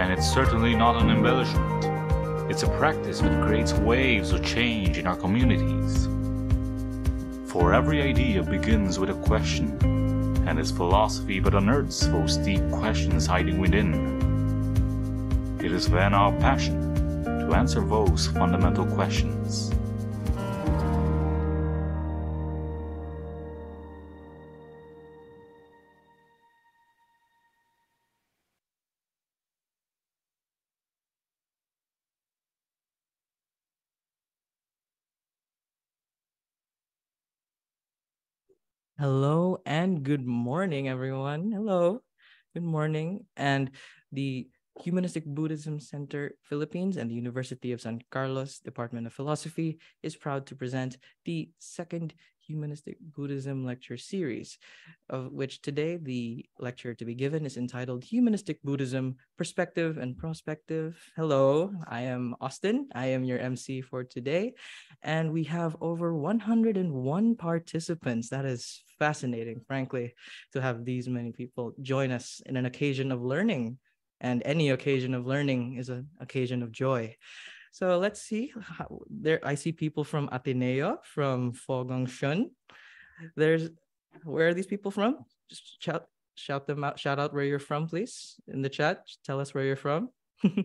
And it's certainly not an embellishment. It's a practice that creates waves of change in our communities. For every idea begins with a question, and is philosophy but unearths those deep questions hiding within. It is then our passion to answer those fundamental questions. Hello and good morning, everyone. Hello, good morning. And the Humanistic Buddhism Center Philippines and the University of San Carlos Department of Philosophy is proud to present the second Humanistic Buddhism lecture series, of which today the lecture to be given is entitled Humanistic Buddhism Perspective and Prospective. Hello, I am Austin. I am your MC for today. And we have over 101 participants. That is fascinating, frankly, to have these many people join us in an occasion of learning. And any occasion of learning is an occasion of joy. So let's see. How, there, I see people from Ateneo, from Fo Guangshan. There's, where are these people from? Just shout, shout them out. Shout out where you're from, please, in the chat. Tell us where you're from. it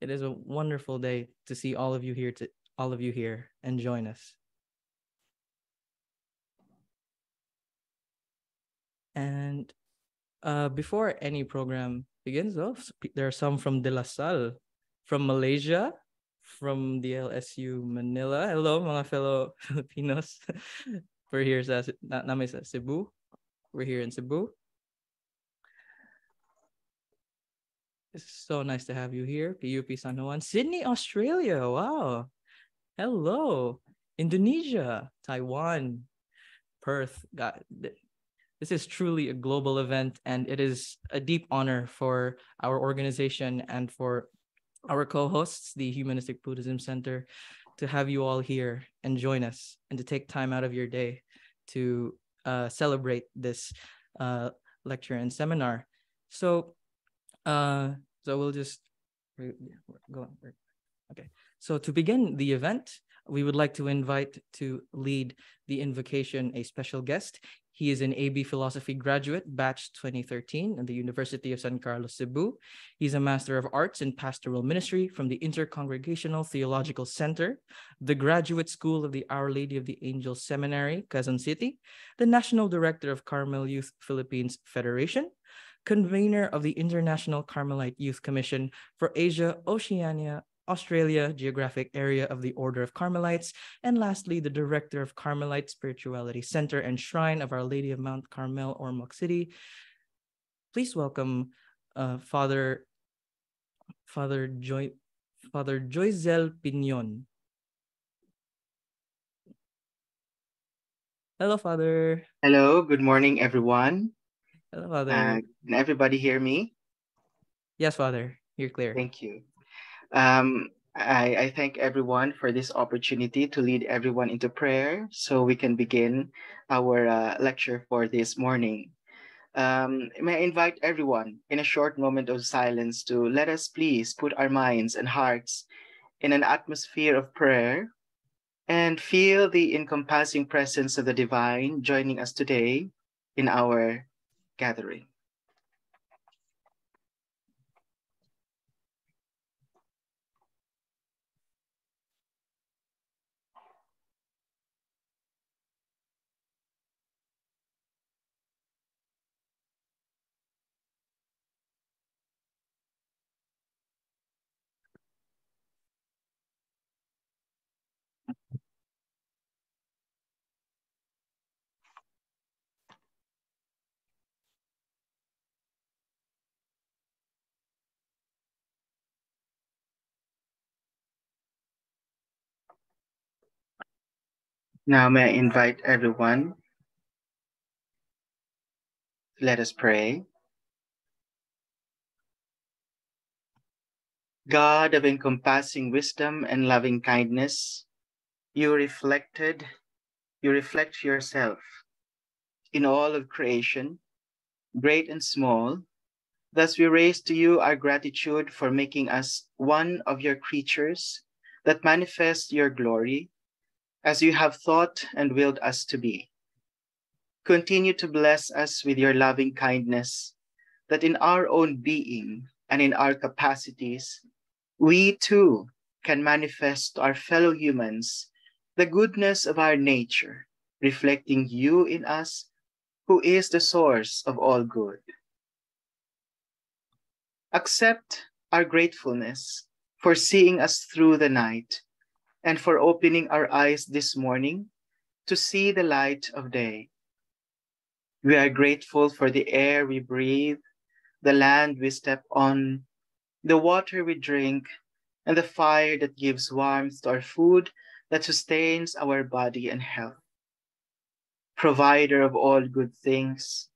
is a wonderful day to see all of you here. To all of you here and join us. And uh, before any program begins off, there are some from De La Salle, from Malaysia, from the LSU Manila. Hello, mga fellow Filipinos. We're here sa, namin sa Cebu. We're here in Cebu. It's so nice to have you here. PUP San Juan. Sydney, Australia. Wow. Hello. Indonesia, Taiwan, Perth. God, this is truly a global event, and it is a deep honor for our organization and for our co-hosts, the Humanistic Buddhism Center, to have you all here and join us and to take time out of your day to uh, celebrate this uh, lecture and seminar. So, uh, so we'll just go on. Okay. So to begin the event, we would like to invite to lead the invocation a special guest. He is an AB Philosophy graduate, batch 2013 at the University of San Carlos, Cebu. He's a Master of Arts in Pastoral Ministry from the Intercongregational Theological Center, the Graduate School of the Our Lady of the Angels Seminary, Quezon City, the National Director of Carmel Youth Philippines Federation, convener of the International Carmelite Youth Commission for Asia, Oceania, Australia Geographic Area of the Order of Carmelites, and lastly, the Director of Carmelite Spirituality Center and Shrine of Our Lady of Mount Carmel, Ormoc City. Please welcome uh, Father Father Joy Father Joyzel Pinon. Hello, Father. Hello, good morning, everyone. Hello, Father. Uh, can everybody hear me? Yes, Father. You're clear. Thank you. Um, I, I thank everyone for this opportunity to lead everyone into prayer so we can begin our uh, lecture for this morning. Um, may I invite everyone in a short moment of silence to let us please put our minds and hearts in an atmosphere of prayer and feel the encompassing presence of the divine joining us today in our gathering. Now, may I invite everyone? Let us pray. God of encompassing wisdom and loving kindness, you reflected, you reflect yourself in all of creation, great and small. Thus we raise to you our gratitude for making us one of your creatures that manifest your glory as you have thought and willed us to be. Continue to bless us with your loving kindness, that in our own being and in our capacities, we too can manifest to our fellow humans the goodness of our nature, reflecting you in us, who is the source of all good. Accept our gratefulness for seeing us through the night and for opening our eyes this morning to see the light of day. We are grateful for the air we breathe, the land we step on, the water we drink, and the fire that gives warmth to our food that sustains our body and health. Provider of all good things,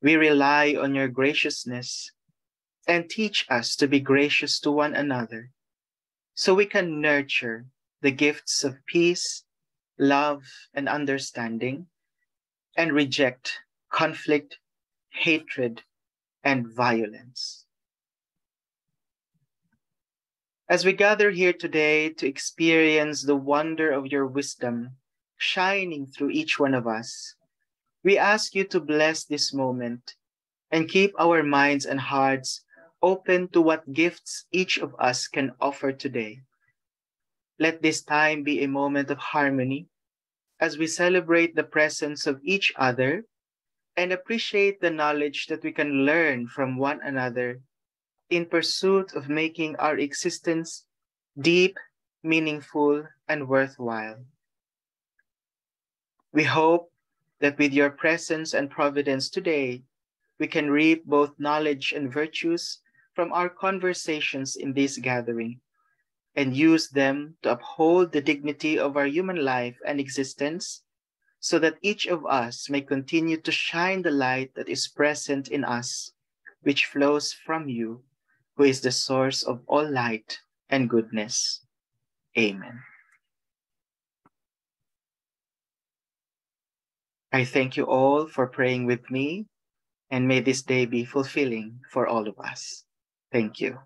we rely on your graciousness and teach us to be gracious to one another so we can nurture the gifts of peace, love, and understanding, and reject conflict, hatred, and violence. As we gather here today to experience the wonder of your wisdom shining through each one of us, we ask you to bless this moment and keep our minds and hearts open to what gifts each of us can offer today. Let this time be a moment of harmony as we celebrate the presence of each other and appreciate the knowledge that we can learn from one another in pursuit of making our existence deep, meaningful, and worthwhile. We hope that with your presence and providence today, we can reap both knowledge and virtues from our conversations in this gathering and use them to uphold the dignity of our human life and existence so that each of us may continue to shine the light that is present in us, which flows from you, who is the source of all light and goodness. Amen. I thank you all for praying with me, and may this day be fulfilling for all of us. Thank you.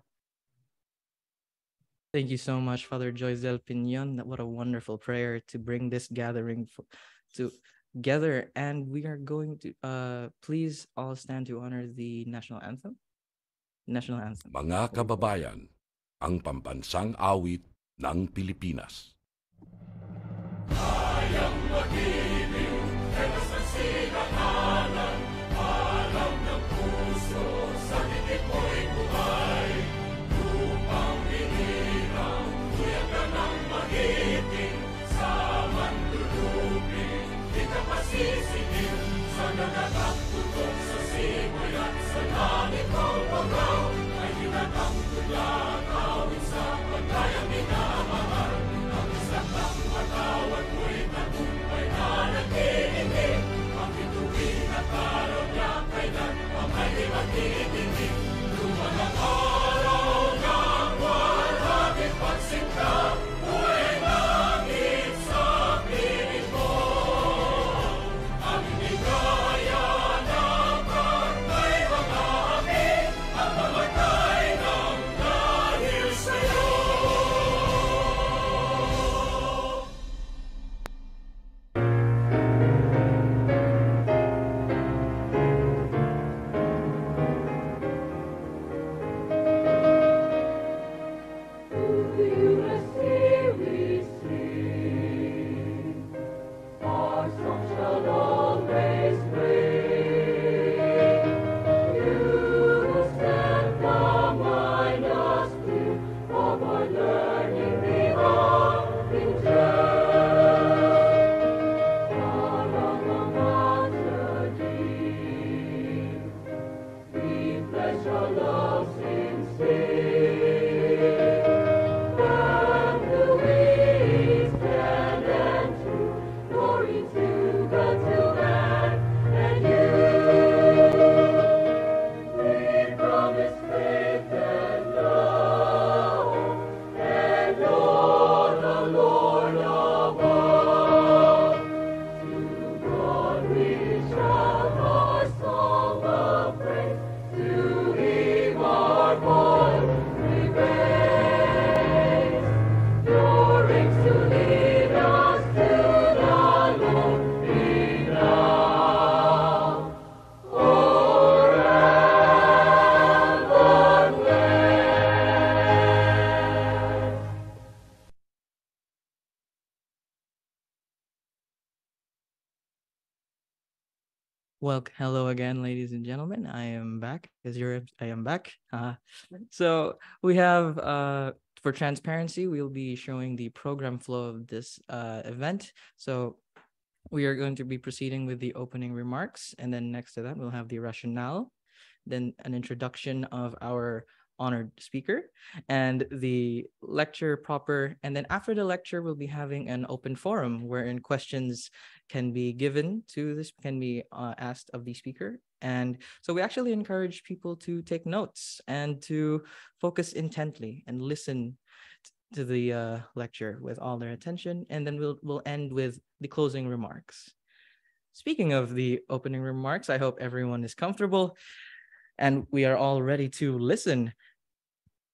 Thank you so much, Father Joyzel Pinion. What a wonderful prayer to bring this gathering to together. And we are going to uh please all stand to honor the national anthem. National anthem. Mga kababayan, ang pambansang awit ng Pilipinas. Kayang magiliw, Hey. Well, hello again, ladies and gentlemen. I am back. As you're, I am back. Uh, so we have, uh, for transparency, we'll be showing the program flow of this uh, event. So we are going to be proceeding with the opening remarks, and then next to that, we'll have the rationale, then an introduction of our honored speaker and the lecture proper. And then after the lecture, we'll be having an open forum wherein questions can be given to this, can be uh, asked of the speaker. And so we actually encourage people to take notes and to focus intently and listen to the uh, lecture with all their attention. And then we'll, we'll end with the closing remarks. Speaking of the opening remarks, I hope everyone is comfortable and we are all ready to listen.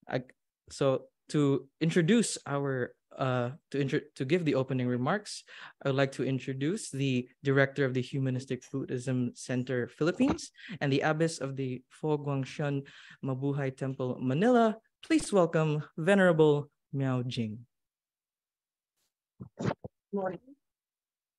I, so to introduce our uh, to to give the opening remarks, I would like to introduce the director of the Humanistic Buddhism Center Philippines and the abbess of the Fo Guangshan Mabuhay Temple Manila. Please welcome Venerable Miao Jing. Good morning.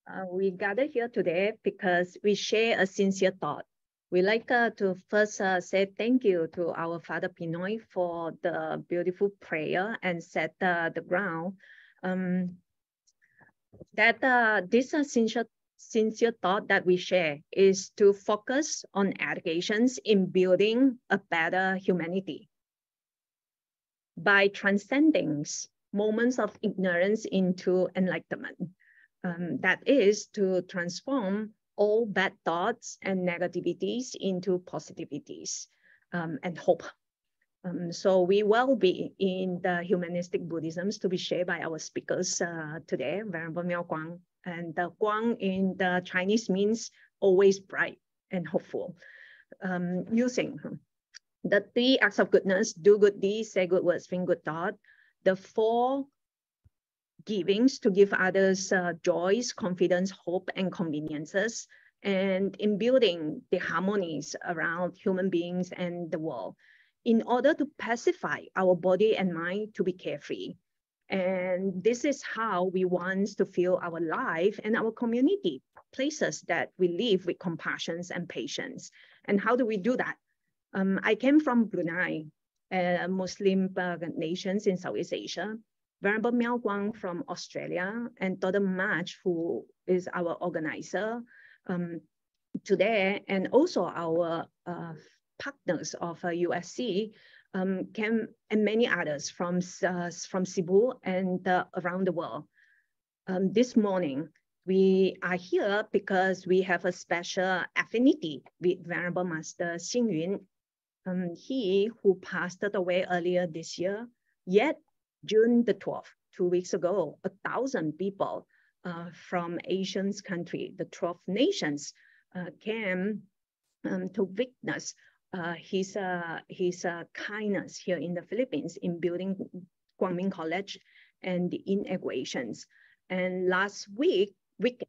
Uh, we gather here today because we share a sincere thought. We like uh, to first uh, say thank you to our Father Pinoy for the beautiful prayer and set uh, the ground. Um, that uh, this uh, sincere, sincere thought that we share is to focus on educations in building a better humanity by transcending moments of ignorance into enlightenment. Um, that is to transform all bad thoughts and negativities into positivities um, and hope. Um, so we will be in the humanistic Buddhisms to be shared by our speakers uh, today, Venerable Miao Guang. And the Guang in the Chinese means always bright and hopeful. Um, using the three acts of goodness, do good deeds, say good words, think good thought, the four givings to give others uh, joys, confidence, hope, and conveniences, and in building the harmonies around human beings and the world in order to pacify our body and mind to be carefree. And this is how we want to feel our life and our community, places that we live with compassion and patience. And how do we do that? Um, I came from Brunei, a Muslim uh, nations in Southeast Asia. Venerable Miao Guang from Australia and Totem March, who is our organizer um, today, and also our uh, partners of uh, USC, um, came and many others from, uh, from Cebu and uh, around the world. Um, this morning, we are here because we have a special affinity with Venerable Master Xing Yun. Um, he who passed away earlier this year, yet June the 12th, two weeks ago, a thousand people uh, from Asian's country, the 12 nations, uh, came um, to witness uh, his, uh, his uh, kindness here in the Philippines in building Guangming College and the inaugurations. And last week, week,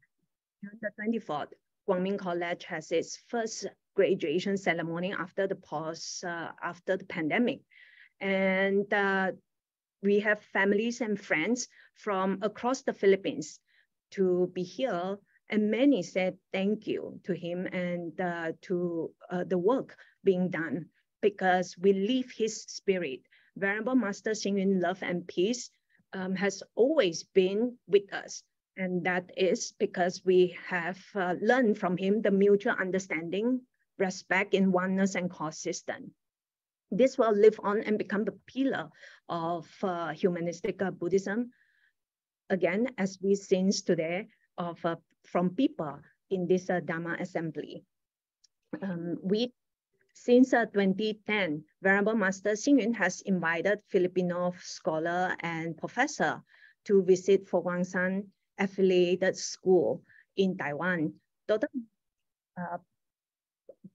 June the 24th, Guangming College has its first graduation ceremony after the pause, uh, after the pandemic. And we have families and friends from across the Philippines to be here. And many said thank you to him and uh, to uh, the work being done because we live his spirit. Venerable Master Xing Yun Love and Peace um, has always been with us. And that is because we have uh, learned from him the mutual understanding, respect in oneness and coexistence this will live on and become the pillar of uh, humanistic uh, Buddhism. Again, as we seen today of uh, from people in this uh, Dharma assembly. Um, we, since 2010, Venerable Master Xingyun has invited Filipino scholar and professor to visit Fo Guangshan affiliated school in Taiwan. Dr. Uh,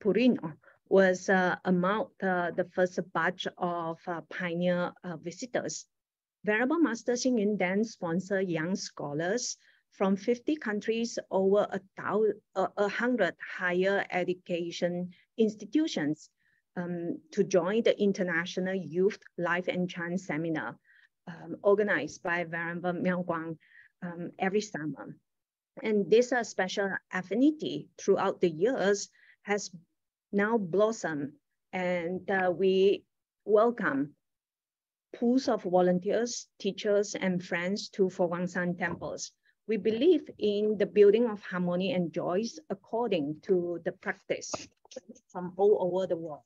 Purino was uh, among uh, the first batch of uh, pioneer uh, visitors. Venerable Master Xing Yun then sponsored young scholars from 50 countries over a, thousand, a hundred higher education institutions um, to join the International Youth Life and Chan Seminar um, organized by Venerable Miao Guang um, every summer. And this uh, special affinity throughout the years has now blossom and uh, we welcome pools of volunteers, teachers, and friends to Fo Guangshan temples. We believe in the building of harmony and joys according to the practice from all over the world.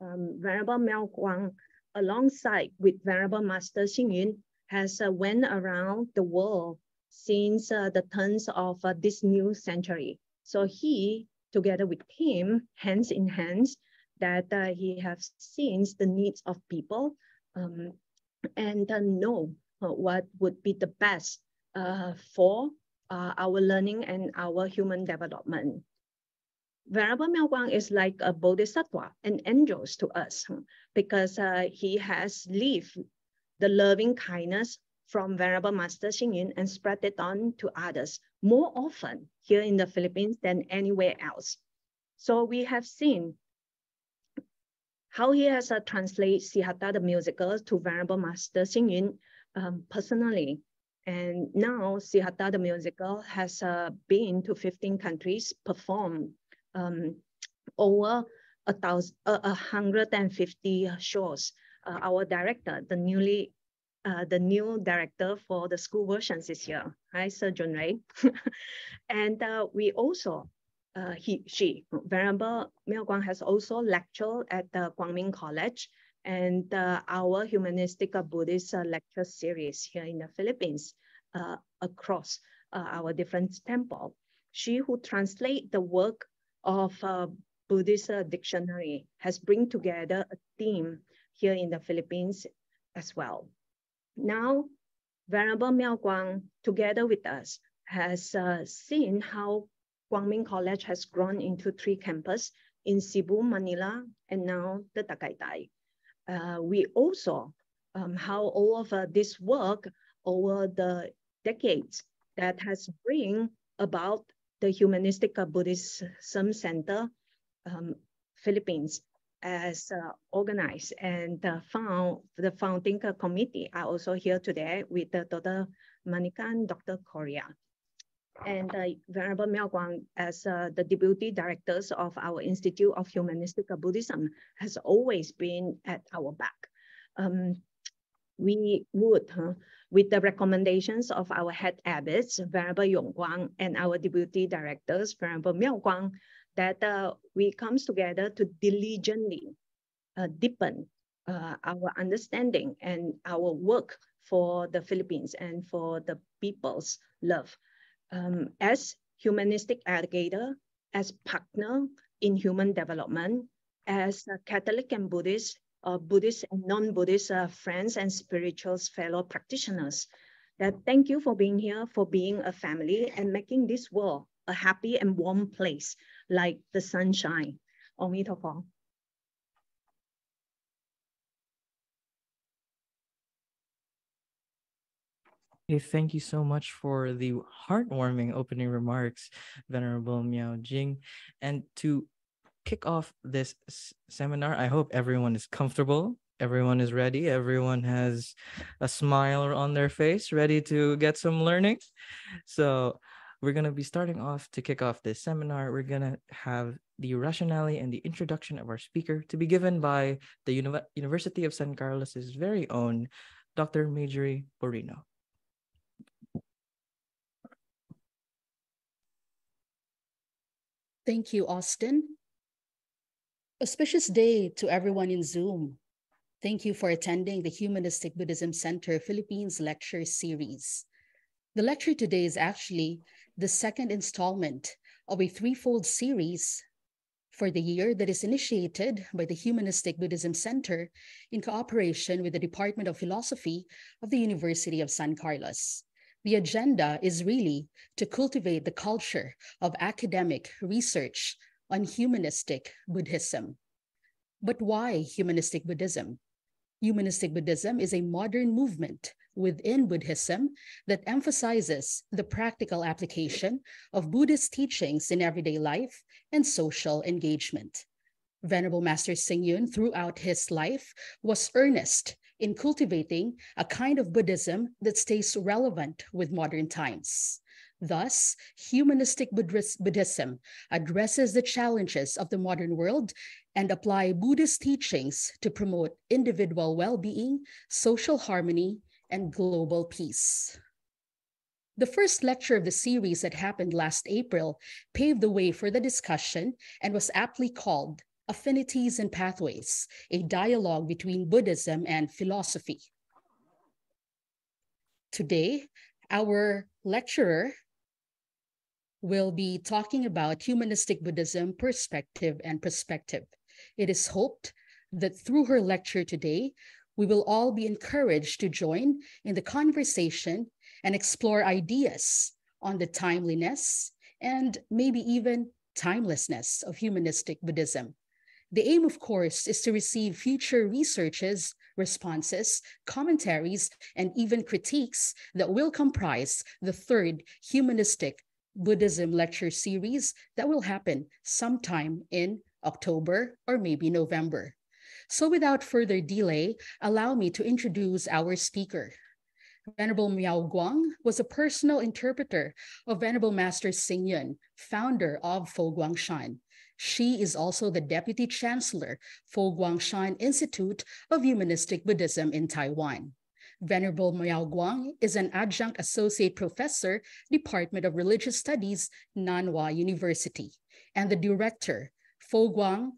Um, Venerable Miao Guang, alongside with Venerable Master Xing Yun, has uh, went around the world since uh, the turns of uh, this new century. So he, together with him, hands in hands, that uh, he has seen the needs of people um, and uh, know uh, what would be the best uh, for uh, our learning and our human development. Venerable Miao Guang is like a bodhisattva, an angel to us, because he has lived the loving kindness from Venerable Master Xing Yun and spread it on to others more often here in the Philippines than anywhere else. So we have seen how he has uh, translated Siddhartha the musical to Venerable Master Xing Yun um, personally. And now Siddhartha the musical has uh, been to 15 countries, performed um, over a thousand, uh, 150 shows. Uh, our director, the newly, uh, the new director for the school versions is here. Hi, Sir John Ray. and uh, we also uh, he, she, Venerable Miao Guang has also lectured at the Guangming College and uh, our humanistic Buddhist uh, lecture series here in the Philippines across our different temple. She who translate the work of Buddhist dictionary has bring together a theme here in the Philippines as well. Now, Venerable Miao Guang, together with us, has seen how Guangming College has grown into three campuses in Cebu, Manila, and now the Tagaytay. Uh, we also, um, how all of uh, this work over the decades that has bring about the Humanistic Buddhism Center um, Philippines as uh, organized and uh, found the founding committee are also here today with Dr. Manika and Dr. Korea and uh, Venerable Miao Guang, as uh, the deputy directors of our Institute of Humanistic Buddhism, has always been at our back. Um, we would, huh, with the recommendations of our head abbots, Venerable Yong Guang, and our deputy directors, Venerable Miao Guang, that uh, we comes together to diligently uh, deepen uh, our understanding and our work for the Philippines and for the people's love um, as humanistic educator, as partner in human development, as Catholic and Buddhist, uh, Buddhist and non-Buddhist uh, friends and spirituals fellow practitioners. That thank you for being here, for being a family and making this world a happy and warm place like the sunshine. Om Hey, thank you so much for the heartwarming opening remarks, Venerable Miao Jing. And to kick off this seminar, I hope everyone is comfortable, everyone is ready, everyone has a smile on their face, ready to get some learning. So, we're going to be starting off to kick off this seminar. We're going to have the rationale and the introduction of our speaker to be given by the Uni University of San Carlos's very own Dr. Marjorie Borino. Thank you, Austin. Auspicious day to everyone in Zoom. Thank you for attending the Humanistic Buddhism Center Philippines lecture series. The lecture today is actually the second installment of a threefold series for the year that is initiated by the Humanistic Buddhism Center in cooperation with the Department of Philosophy of the University of San Carlos. The agenda is really to cultivate the culture of academic research on humanistic Buddhism. But why humanistic Buddhism? Humanistic Buddhism is a modern movement within Buddhism that emphasizes the practical application of Buddhist teachings in everyday life and social engagement. Venerable Master Xing Yun, throughout his life, was earnest in cultivating a kind of Buddhism that stays relevant with modern times. Thus, humanistic Buddhism addresses the challenges of the modern world and apply Buddhist teachings to promote individual well-being, social harmony, and global peace. The first lecture of the series that happened last April paved the way for the discussion and was aptly called Affinities and Pathways, a dialogue between Buddhism and philosophy. Today, our lecturer will be talking about humanistic Buddhism perspective and perspective. It is hoped that through her lecture today, we will all be encouraged to join in the conversation and explore ideas on the timeliness and maybe even timelessness of humanistic Buddhism. The aim, of course, is to receive future researches, responses, commentaries, and even critiques that will comprise the third humanistic Buddhism lecture series that will happen sometime in October or maybe November. So without further delay, allow me to introduce our speaker. Venerable Miao Guang was a personal interpreter of Venerable Master Xing Yun, founder of Fo Guangshan. She is also the Deputy Chancellor for Guangshan Institute of Humanistic Buddhism in Taiwan. Venerable Miao Guang is an adjunct associate professor, Department of Religious Studies, Nanhua University, and the director, Fo Guang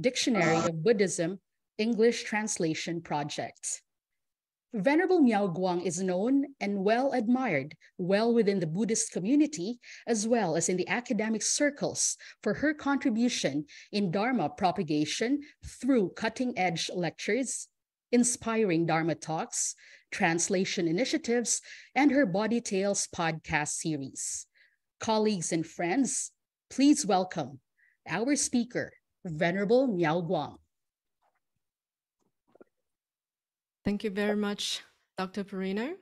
Dictionary of Buddhism English Translation Project. Venerable Miao Guang is known and well admired well within the Buddhist community, as well as in the academic circles, for her contribution in Dharma propagation through cutting edge lectures, inspiring Dharma talks, translation initiatives, and her Body Tales podcast series. Colleagues and friends, please welcome our speaker, Venerable Miao Guang. Thank you very much, Dr. Perino.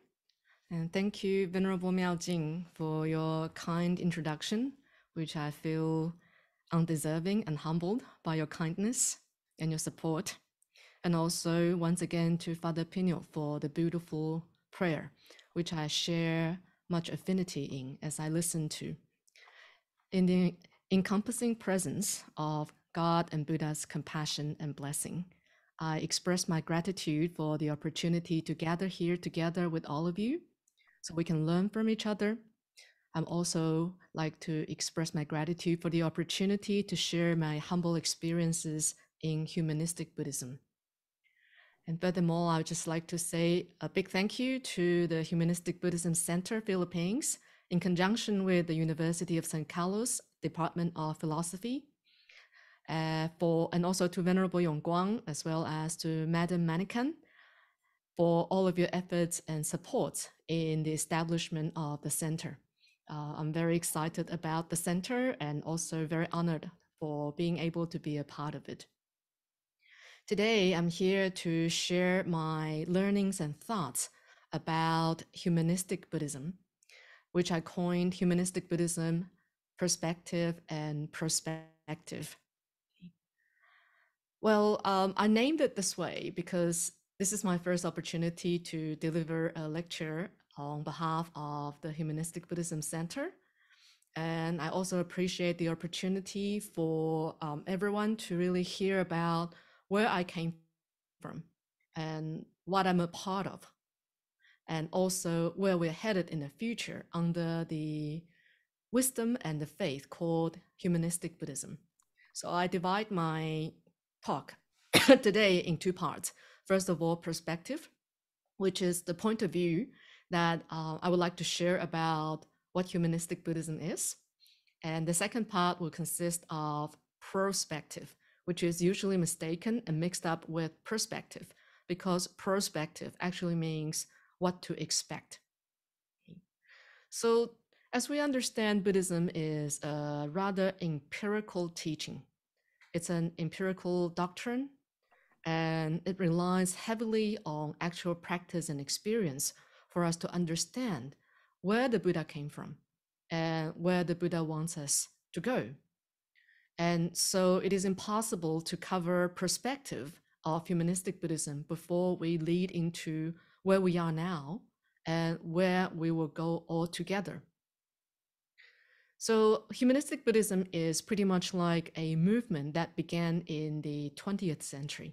And thank you, Venerable Miao Jing, for your kind introduction, which I feel undeserving and humbled by your kindness and your support. And also, once again, to Father Pino for the beautiful prayer, which I share much affinity in as I listen to. In the encompassing presence of God and Buddha's compassion and blessing, I express my gratitude for the opportunity to gather here together with all of you so we can learn from each other. I'm also like to express my gratitude for the opportunity to share my humble experiences in humanistic Buddhism. And furthermore, I would just like to say a big thank you to the Humanistic Buddhism Center Philippines in conjunction with the University of San Carlos Department of Philosophy uh, for and also to Venerable Yongguang as well as to Madam Manikan for all of your efforts and support in the establishment of the center. Uh, I'm very excited about the center and also very honored for being able to be a part of it. Today, I'm here to share my learnings and thoughts about humanistic Buddhism, which I coined humanistic Buddhism perspective and perspective. Well, um, I named it this way because this is my first opportunity to deliver a lecture on behalf of the Humanistic Buddhism Center. And I also appreciate the opportunity for um, everyone to really hear about where I came from and what I'm a part of, and also where we're headed in the future under the wisdom and the faith called humanistic Buddhism. So I divide my talk today in two parts. First of all, perspective, which is the point of view that uh, I would like to share about what humanistic Buddhism is. And the second part will consist of perspective, which is usually mistaken and mixed up with perspective, because perspective actually means what to expect. So, as we understand, Buddhism is a rather empirical teaching. It's an empirical doctrine, and it relies heavily on actual practice and experience for us to understand where the Buddha came from and where the Buddha wants us to go. And so it is impossible to cover perspective of humanistic Buddhism before we lead into where we are now and where we will go all together. So, humanistic Buddhism is pretty much like a movement that began in the 20th century,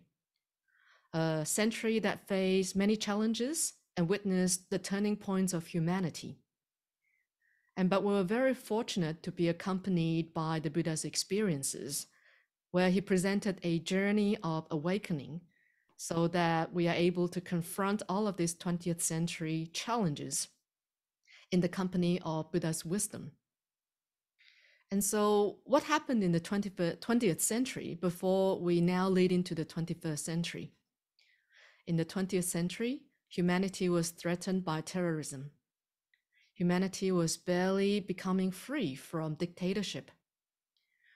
a century that faced many challenges and witnessed the turning points of humanity. And but we were very fortunate to be accompanied by the Buddha's experiences, where he presented a journey of awakening so that we are able to confront all of these 20th century challenges in the company of Buddha's wisdom. And so, what happened in the 20th, 20th century before we now lead into the 21st century? In the 20th century, humanity was threatened by terrorism. Humanity was barely becoming free from dictatorship.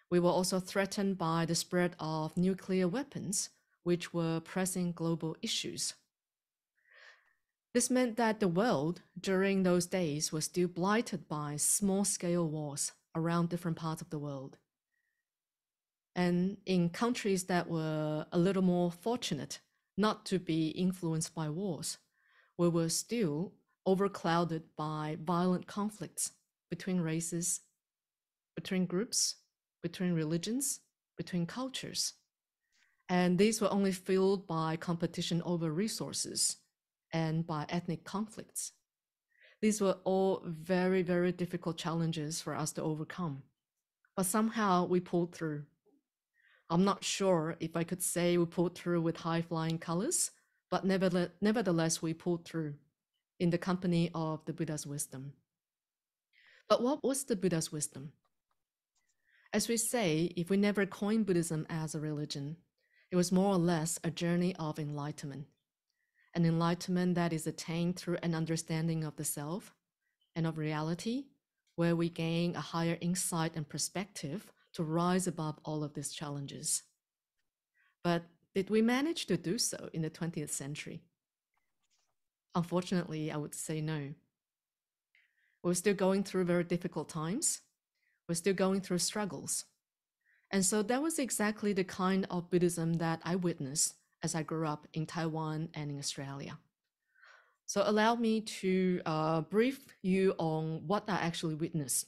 We were also threatened by the spread of nuclear weapons, which were pressing global issues. This meant that the world during those days was still blighted by small scale wars around different parts of the world. And in countries that were a little more fortunate not to be influenced by wars, we were still overclouded by violent conflicts between races, between groups, between religions, between cultures. And these were only fueled by competition over resources and by ethnic conflicts. These were all very, very difficult challenges for us to overcome. But somehow we pulled through. I'm not sure if I could say we pulled through with high flying colors, but nevertheless, we pulled through in the company of the Buddha's wisdom. But what was the Buddha's wisdom? As we say, if we never coined Buddhism as a religion, it was more or less a journey of enlightenment an enlightenment that is attained through an understanding of the self and of reality, where we gain a higher insight and perspective to rise above all of these challenges. But did we manage to do so in the 20th century? Unfortunately, I would say no. We're still going through very difficult times. We're still going through struggles. And so that was exactly the kind of Buddhism that I witnessed as I grew up in Taiwan and in Australia. So allow me to uh, brief you on what I actually witnessed.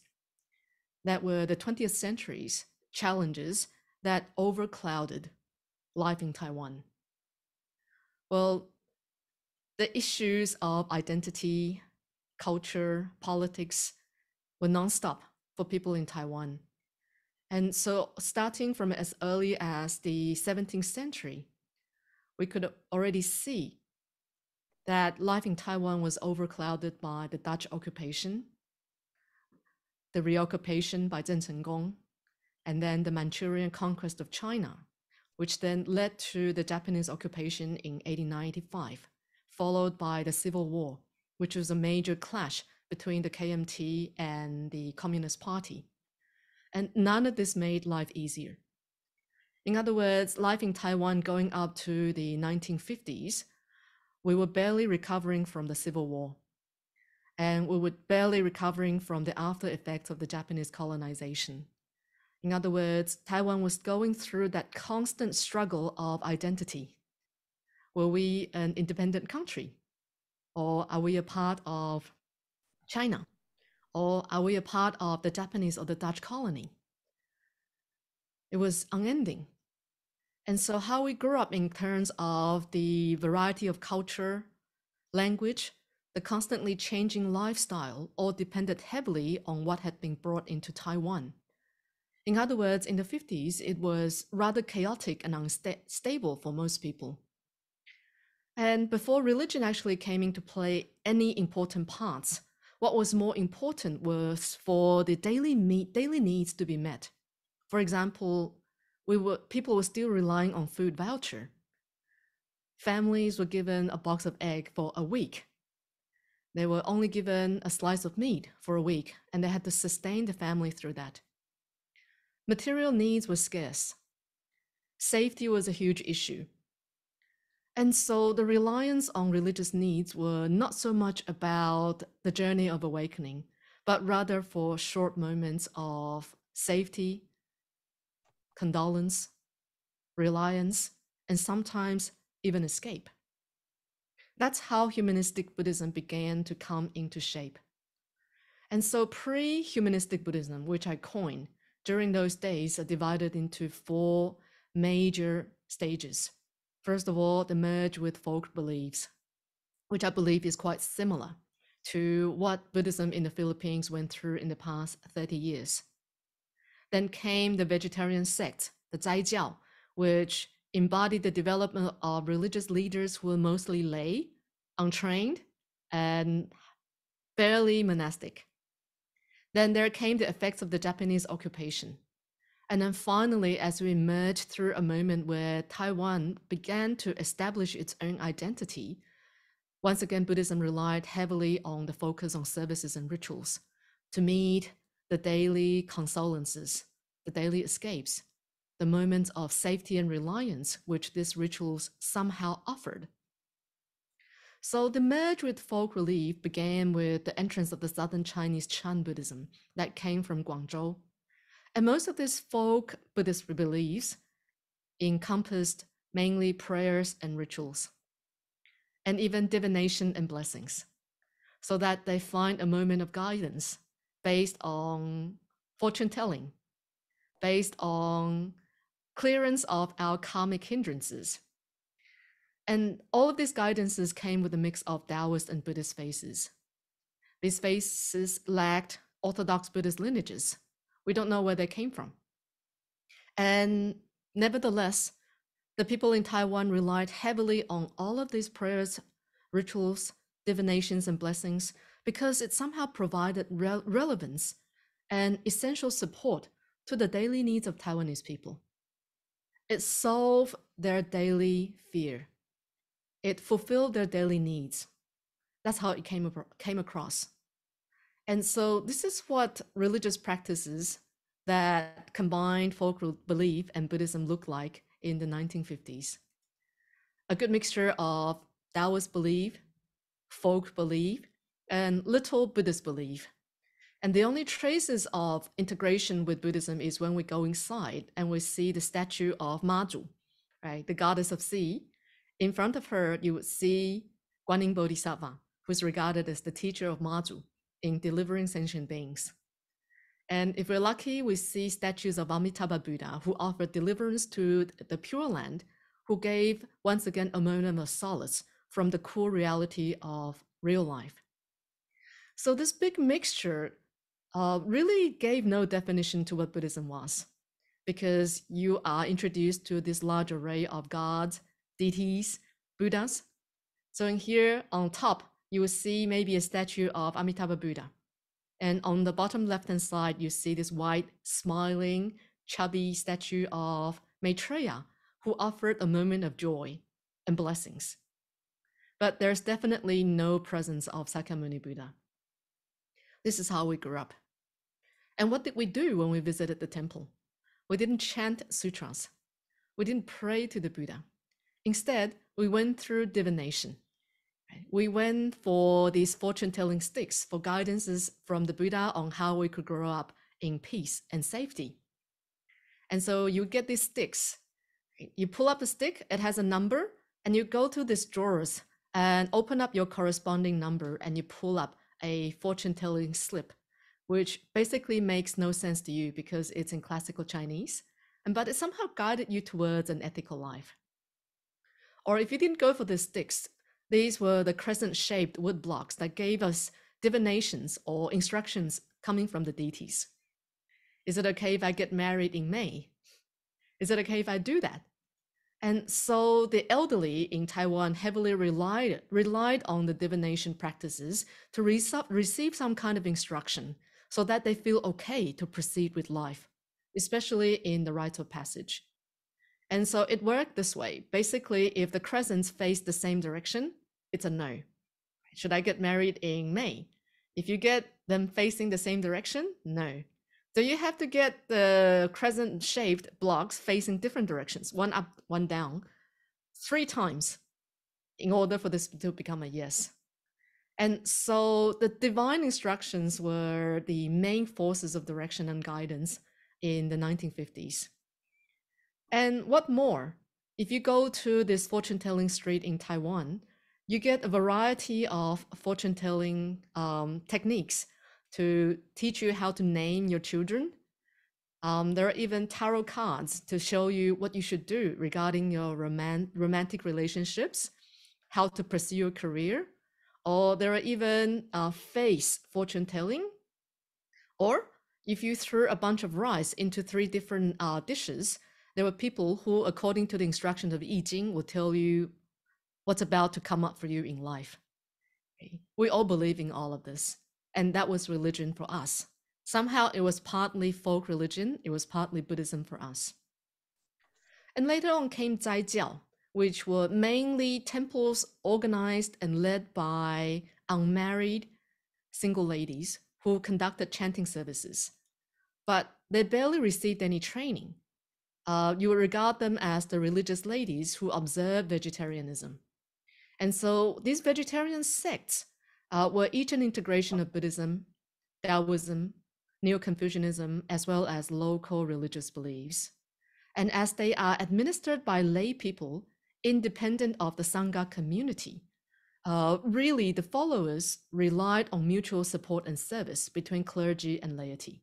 That were the 20th century's challenges that overclouded life in Taiwan. Well, the issues of identity, culture, politics were nonstop for people in Taiwan. And so, starting from as early as the 17th century, we could already see that life in Taiwan was overclouded by the Dutch occupation, the reoccupation by Zheng Chenggong, and then the Manchurian conquest of China, which then led to the Japanese occupation in 1895, followed by the Civil War, which was a major clash between the KMT and the Communist Party. And none of this made life easier. In other words, life in Taiwan going up to the 1950s, we were barely recovering from the Civil War. And we were barely recovering from the after effects of the Japanese colonization. In other words, Taiwan was going through that constant struggle of identity. Were we an independent country? Or are we a part of China? Or are we a part of the Japanese or the Dutch colony? It was unending. And so, how we grew up in terms of the variety of culture, language, the constantly changing lifestyle, all depended heavily on what had been brought into Taiwan. In other words, in the 50s, it was rather chaotic and unstable for most people. And before religion actually came into play any important parts, what was more important was for the daily, daily needs to be met. For example, we were people were still relying on food voucher. Families were given a box of egg for a week. They were only given a slice of meat for a week, and they had to sustain the family through that. Material needs were scarce. Safety was a huge issue. And so the reliance on religious needs were not so much about the journey of awakening, but rather for short moments of safety condolence, reliance, and sometimes even escape. That's how humanistic Buddhism began to come into shape. And so pre humanistic Buddhism, which I coined during those days, are divided into four major stages. First of all, the merge with folk beliefs, which I believe is quite similar to what Buddhism in the Philippines went through in the past 30 years. Then came the vegetarian sect, the Zaijiao, which embodied the development of religious leaders who were mostly lay, untrained, and fairly monastic. Then there came the effects of the Japanese occupation. And then finally, as we emerged through a moment where Taiwan began to establish its own identity, once again, Buddhism relied heavily on the focus on services and rituals to meet the daily consolances, the daily escapes, the moments of safety and reliance which these rituals somehow offered. So the merge with folk relief began with the entrance of the southern Chinese Chan Buddhism that came from Guangzhou. And most of these folk Buddhist beliefs encompassed mainly prayers and rituals, and even divination and blessings, so that they find a moment of guidance based on fortune telling, based on clearance of our karmic hindrances. And all of these guidances came with a mix of Taoist and Buddhist faces. These faces lacked Orthodox Buddhist lineages. We don't know where they came from. And nevertheless, the people in Taiwan relied heavily on all of these prayers, rituals, divinations, and blessings because it somehow provided rel- relevance and essential support to the daily needs of Taiwanese people. It solved their daily fear. It fulfilled their daily needs. That's how it came, came across. And so, this is what religious practices that combined folk belief and Buddhism looked like in the 1950s. A good mixture of Taoist belief, folk belief, and little Buddhist belief. And the only traces of integration with Buddhism is when we go inside and we see the statue of Mazu, right, the goddess of sea. In front of her, you would see Guanyin Bodhisattva, who is regarded as the teacher of Mazu in delivering sentient beings. And if we're lucky, we see statues of Amitabha Buddha, who offered deliverance to the Pure Land, who gave once again a moment of solace from the cool reality of real life. So this big mixture uh, really gave no definition to what Buddhism was, because you are introduced to this large array of gods, deities, Buddhas. So in here on top, you will see maybe a statue of Amitabha Buddha. And on the bottom left-hand side, you see this white, smiling, chubby statue of Maitreya, who offered a moment of joy and blessings. But there's definitely no presence of Sakyamuni Buddha. This is how we grew up. And what did we do when we visited the temple? We didn't chant sutras. We didn't pray to the Buddha. Instead, we went through divination. We went for these fortune telling sticks for guidances from the Buddha on how we could grow up in peace and safety. And so you get these sticks. You pull up a stick, it has a number, and you go to these drawers and open up your corresponding number and you pull up a fortune telling slip, which basically makes no sense to you because it's in classical Chinese, and but it somehow guided you towards an ethical life. Or if you didn't go for the sticks, these were the crescent shaped wood blocks that gave us divinations or instructions coming from the deities. Is it okay if I get married in May? Is it okay if I do that? And so the elderly in Taiwan heavily relied, relied on the divination practices to rece- receive some kind of instruction so that they feel okay to proceed with life, especially in the rite of passage. And so it worked this way. Basically, if the crescents face the same direction, it's a no. Should I get married in May? If you get them facing the same direction, no. So you have to get the crescent shaped blocks facing different directions, one up, one down, three times in order for this to become a yes. And so the divine instructions were the main forces of direction and guidance in the 1950s. And what more? If you go to this fortune telling street in Taiwan, you get a variety of fortune telling um, techniques to teach you how to name your children. Um, there are even tarot cards to show you what you should do regarding your roman- romantic relationships, how to pursue your career, or there are even uh, face fortune telling. Or if you threw a bunch of rice into three different uh, dishes, there were people who, according to the instructions of I Ching, will tell you what's about to come up for you in life. We all believe in all of this, and that was religion for us. Somehow it was partly folk religion, it was partly Buddhism for us. And later on came Zaijiao, which were mainly temples organized and led by unmarried single ladies who conducted chanting services. But they barely received any training. Uh, you would regard them as the religious ladies who observed vegetarianism. And so these vegetarian sects uh, were each an integration of Buddhism, Taoism, Neo Confucianism, as well as local religious beliefs. And as they are administered by lay people, independent of the Sangha community, uh, really the followers relied on mutual support and service between clergy and laity.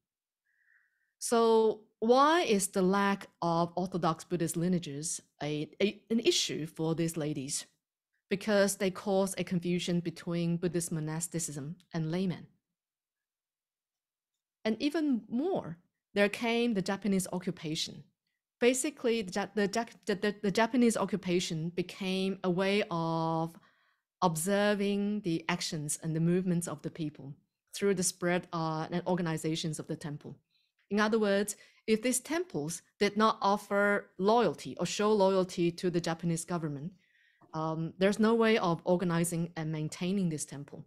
So, why is the lack of Orthodox Buddhist lineages a, a- an issue for these ladies? Because they cause a confusion between Buddhist monasticism and laymen. And even more, there came the Japanese occupation. Basically, the, the, the, the Japanese occupation became a way of observing the actions and the movements of the people through the spread uh, and organizations of the temple. In other words, if these temples did not offer loyalty or show loyalty to the Japanese government, um, there's no way of organizing and maintaining this temple.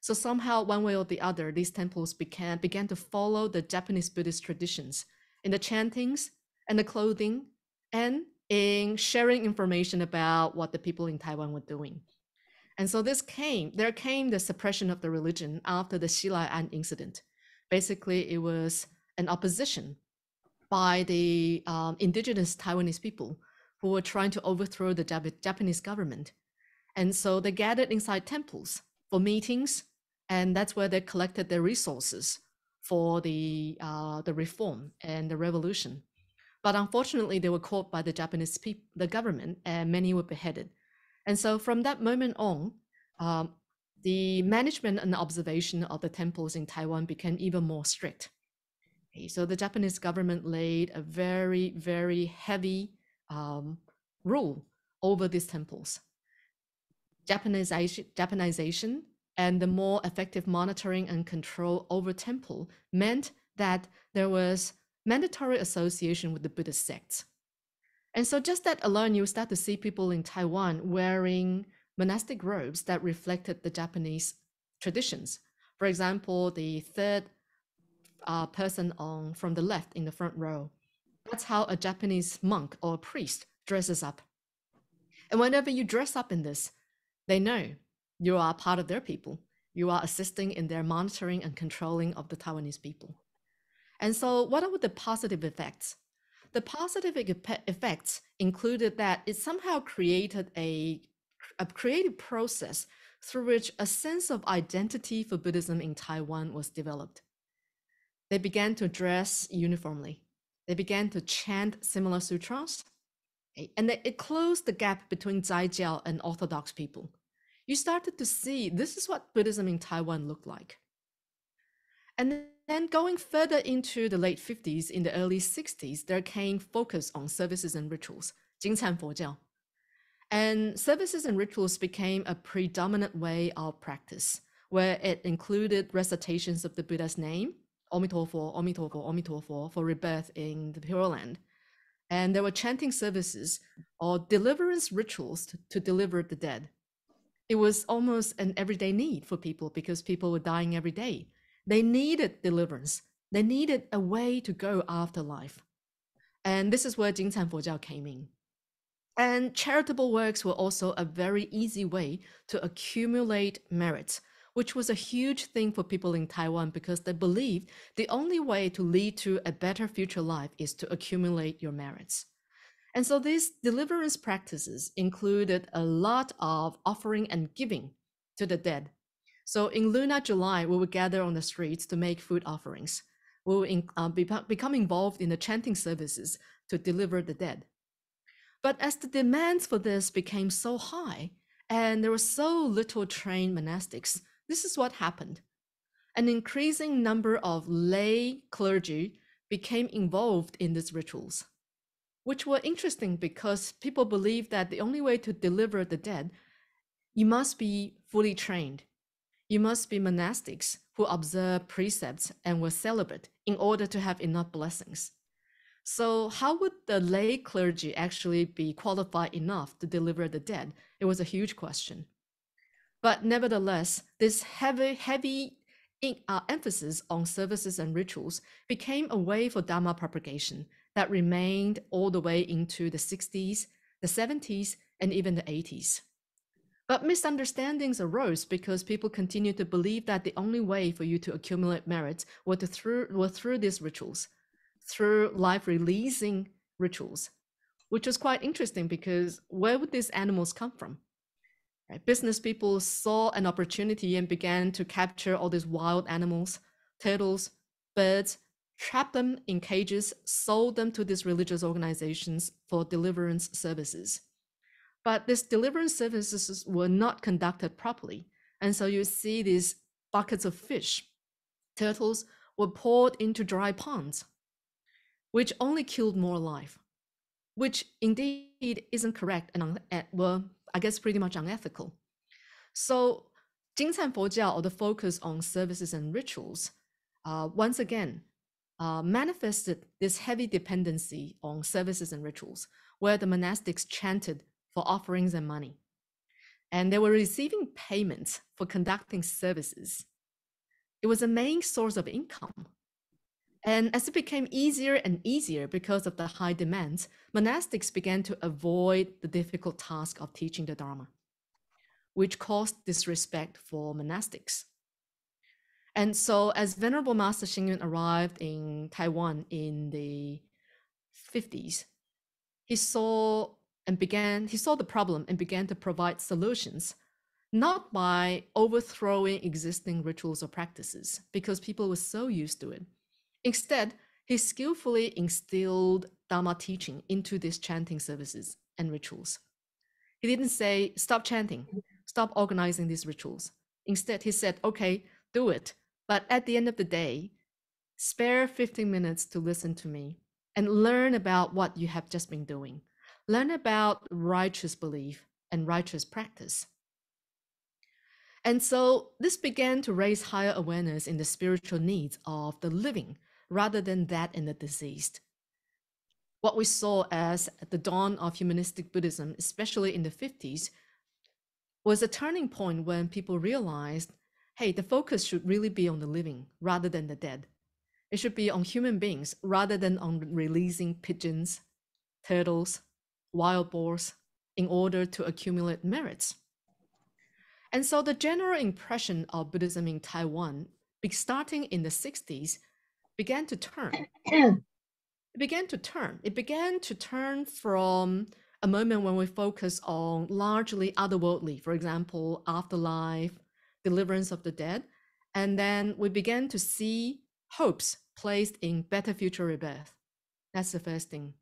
So somehow, one way or the other, these temples began began to follow the Japanese Buddhist traditions in the chantings and the clothing, and in sharing information about what the people in Taiwan were doing. And so this came, there came the suppression of the religion after the Xilai An incident. Basically, it was an opposition by the um, indigenous Taiwanese people who were trying to overthrow the Jap- Japanese government. And so they gathered inside temples for meetings, and that's where they collected their resources for the, uh, the reform and the revolution. But unfortunately, they were caught by the Japanese people, the government, and many were beheaded. And so from that moment on, um, the management and observation of the temples in Taiwan became even more strict. Okay, so the Japanese government laid a very, very heavy um, rule over these temples. Japanization, Japanization and the more effective monitoring and control over temple meant that there was mandatory association with the Buddhist sects. And so just that alone, you start to see people in Taiwan wearing monastic robes that reflected the Japanese traditions. For example, the third uh, person on from the left in the front row, that's how a Japanese monk or priest dresses up. And whenever you dress up in this, they know you are part of their people. You are assisting in their monitoring and controlling of the Taiwanese people. And so, what are the positive effects? The positive effects included that it somehow created a, a creative process through which a sense of identity for Buddhism in Taiwan was developed. They began to dress uniformly. They began to chant similar sutras, eh, and it closed the gap between Zaijiao and Orthodox people. You started to see this is what Buddhism in Taiwan looked like. And then going further into the late 50s, in the early 60s, there came focus on services and rituals, Jingchan Fojiao. And services and rituals became a predominant way of practice, where it included recitations of the Buddha's name, Omitofo, Omitofo, Omitofo, for for rebirth in the Pure Land. And there were chanting services or deliverance rituals to, to deliver the dead. It was almost an everyday need for people because people were dying every day. They needed deliverance. They needed a way to go after life. And this is where Jingchan Fojiao came in. And charitable works were also a very easy way to accumulate merits, which was a huge thing for people in Taiwan because they believed the only way to lead to a better future life is to accumulate your merits. And so these deliverance practices included a lot of offering and giving to the dead. So in Luna July, we would gather on the streets to make food offerings. We would in, uh, be, become involved in the chanting services to deliver the dead. But as the demands for this became so high, and there were so little trained monastics, this is what happened. An increasing number of lay clergy became involved in these rituals, which were interesting because people believed that the only way to deliver the dead, you must be fully trained. You must be monastics who observe precepts and were celibate in order to have enough blessings. So, how would the lay clergy actually be qualified enough to deliver the dead? It was a huge question. But nevertheless, this heavy, heavy uh, emphasis on services and rituals became a way for Dharma propagation that remained all the way into the 60s, the 70s, and even the 80s. But misunderstandings arose because people continued to believe that the only way for you to accumulate merits were, to through, were through these rituals, through life releasing rituals, which was quite interesting because where would these animals come from? Right? Business people saw an opportunity and began to capture all these wild animals, turtles, birds, trap them in cages, sold them to these religious organizations for deliverance services. But these deliverance services were not conducted properly. And so you see these buckets of fish, turtles were poured into dry ponds, which only killed more life, which indeed isn't correct and un- eh, well, I guess pretty much unethical. So Jingchan Fojiao, or the focus on services and rituals, uh, once again uh, manifested this heavy dependency on services and rituals, where the monastics chanted for offerings and money. And they were receiving payments for conducting services. It was a main source of income. And as it became easier and easier because of the high demands, monastics began to avoid the difficult task of teaching the Dharma, which caused disrespect for monastics. And so, as Venerable Master Xing arrived in Taiwan in the 50s, he saw and began, he saw the problem and began to provide solutions, not by overthrowing existing rituals or practices, because people were so used to it. Instead, he skillfully instilled Dharma teaching into these chanting services and rituals. He didn't say, stop chanting, stop organizing these rituals. Instead, he said, okay, do it. But at the end of the day, spare 15 minutes to listen to me and learn about what you have just been doing. Learn about righteous belief and righteous practice. And so this began to raise higher awareness in the spiritual needs of the living rather than that in the deceased. What we saw as the dawn of humanistic Buddhism, especially in the 50s, was a turning point when people realized hey, the focus should really be on the living rather than the dead. It should be on human beings rather than on releasing pigeons, turtles, wild boars in order to accumulate merits. And so the general impression of Buddhism in Taiwan, starting in the 60s, began to turn. it began to turn. It began to turn from a moment when we focus on largely otherworldly, for example, afterlife, deliverance of the dead. And then we began to see hopes placed in better future rebirth. That's the first thing.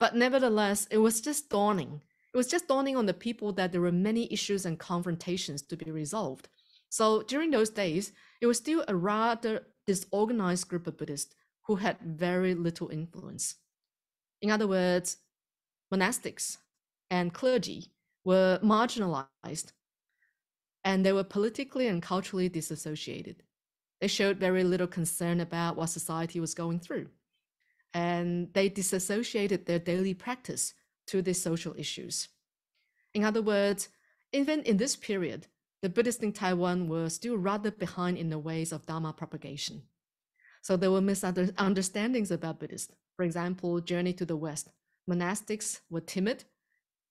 But nevertheless, it was just dawning. It was just dawning on the people that there were many issues and confrontations to be resolved. So during those days, it was still a rather disorganized group of Buddhists who had very little influence. In other words, monastics and clergy were marginalized and they were politically and culturally disassociated. They showed very little concern about what society was going through, and they disassociated their daily practice to these social issues. In other words, even in this period, the Buddhists in Taiwan were still rather behind in the ways of Dharma propagation. So there were misunderstandings about Buddhists. For example, Journey to the West. Monastics were timid.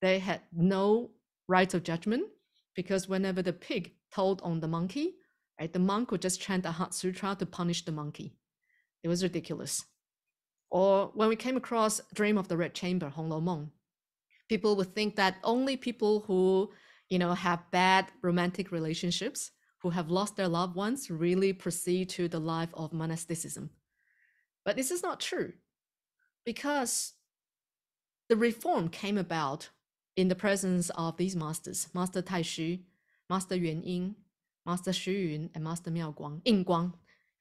They had no rights of judgment because whenever the pig told on the monkey, right, the monk would just chant a Heart Sutra to punish the monkey. It was ridiculous. Or when we came across Dream of the Red Chamber, Hong Lou Meng, people would think that only people who, you know, have bad romantic relationships, who have lost their loved ones really proceed to the life of monasticism. But this is not true because the reform came about in the presence of these masters Master Taixu, Master Yuan Ying, Master Xu Yun, and Master Miao Guang, Yin Guang.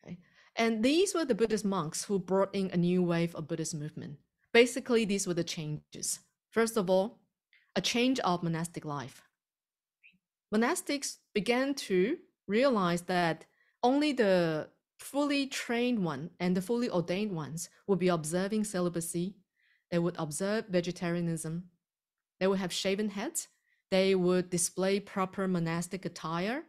okay? And these were the Buddhist monks who brought in a new wave of Buddhist movement. Basically, these were the changes. First of all, a change of monastic life. Monastics began to realize that only the fully trained one and the fully ordained ones would be observing celibacy. They would observe vegetarianism. They would have shaven heads. They would display proper monastic attire.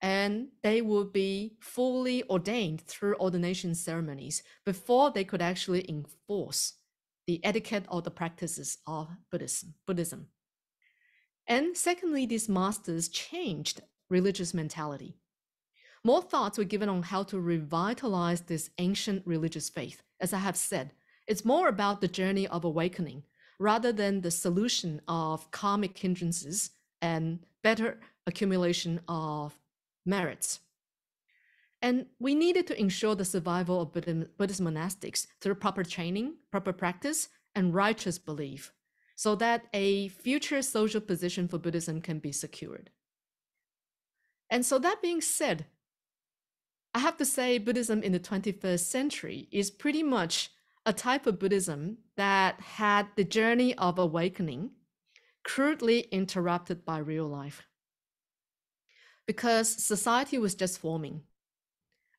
And they would be fully ordained through ordination ceremonies before they could actually enforce the etiquette or the practices of Buddhism. Buddhism. And secondly, these masters changed religious mentality. More thoughts were given on how to revitalize this ancient religious faith. As I have said, it's more about the journey of awakening rather than the solution of karmic hindrances and better accumulation of merits. And we needed to ensure the survival of Buddhist monastics through proper training, proper practice, and righteous belief, so that a future social position for Buddhism can be secured. And so, that being said, I have to say, Buddhism in the 21st century is pretty much a type of Buddhism that had the journey of awakening crudely interrupted by real life. Because society was just forming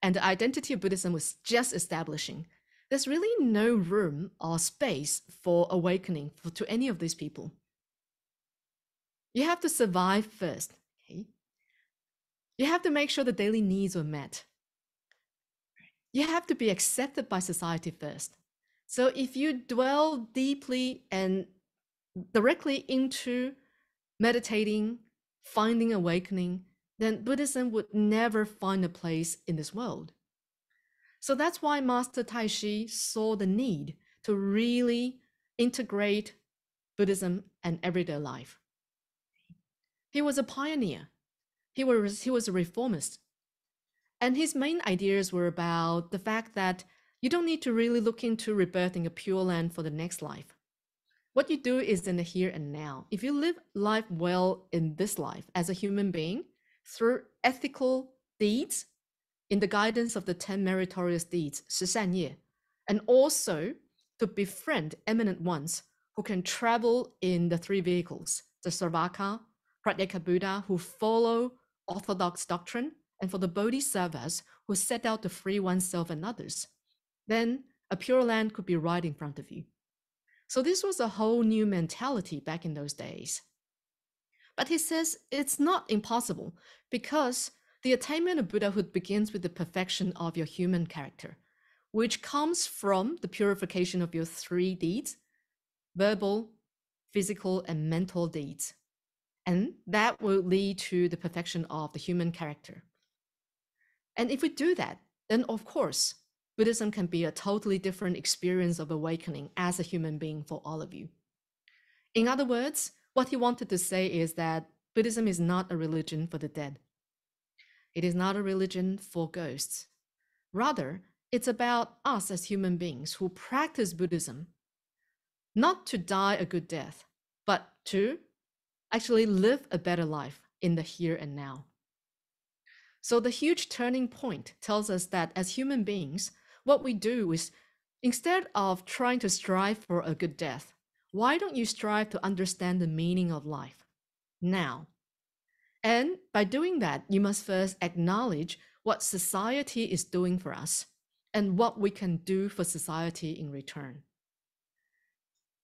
and the identity of Buddhism was just establishing, there's really no room or space for awakening for, to any of these people. You have to survive first. Okay? You have to make sure the daily needs are met. You have to be accepted by society first. So if you dwell deeply and directly into meditating, finding awakening, then Buddhism would never find a place in this world. So that's why Master Taixu saw the need to really integrate Buddhism and everyday life. He was a pioneer. He was, he was a reformist. And his main ideas were about the fact that you don't need to really look into rebirthing a pure land for the next life. What you do is in the here and now. If you live life well in this life as a human being through ethical deeds, in the guidance of the 10 meritorious deeds, 十善业, and also to befriend eminent ones who can travel in the three vehicles, the Sravaka, Pratyekabuddha, who follow orthodox doctrine, and for the Bodhisattvas who set out to free oneself and others. Then a pure land could be right in front of you. So this was a whole new mentality back in those days. But he says it's not impossible because the attainment of Buddhahood begins with the perfection of your human character, which comes from the purification of your three deeds verbal, physical, and mental deeds. And that will lead to the perfection of the human character. And if we do that, then of course, Buddhism can be a totally different experience of awakening as a human being for all of you. In other words, what he wanted to say is that Buddhism is not a religion for the dead. It is not a religion for ghosts. Rather, it's about us as human beings who practice Buddhism, not to die a good death, but to actually live a better life in the here and now. So, the huge turning point tells us that as human beings, what we do is instead of trying to strive for a good death, why don't you strive to understand the meaning of life now? And by doing that, you must first acknowledge what society is doing for us and what we can do for society in return.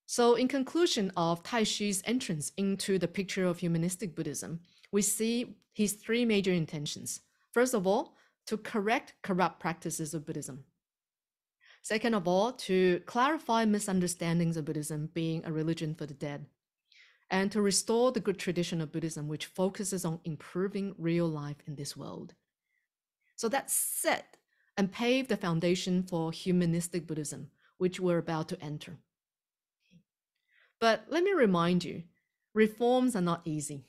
So, in conclusion of Tai Taixu's entrance into the picture of humanistic Buddhism, we see his three major intentions. First of all, to correct corrupt practices of Buddhism. Second of all, to clarify misunderstandings of Buddhism being a religion for the dead. And to restore the good tradition of Buddhism, which focuses on improving real life in this world. So that set and paved the foundation for humanistic Buddhism, which we're about to enter. But let me remind you reforms are not easy.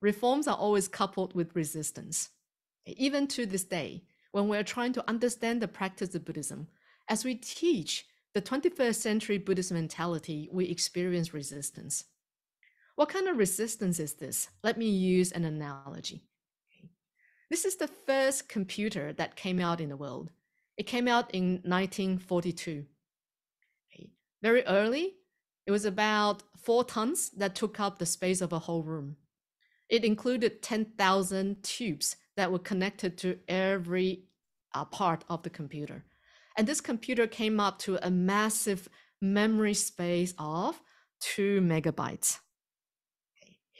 Reforms are always coupled with resistance. Even to this day, when we're trying to understand the practice of Buddhism, as we teach the 21st century Buddhist mentality, we experience resistance. What kind of resistance is this? Let me use an analogy. This is the first computer that came out in the world. It came out in 1942. Very early, it was about four tons that took up the space of a whole room. It included 10,000 tubes that were connected to every uh, part of the computer. And this computer came up to a massive memory space of two megabytes.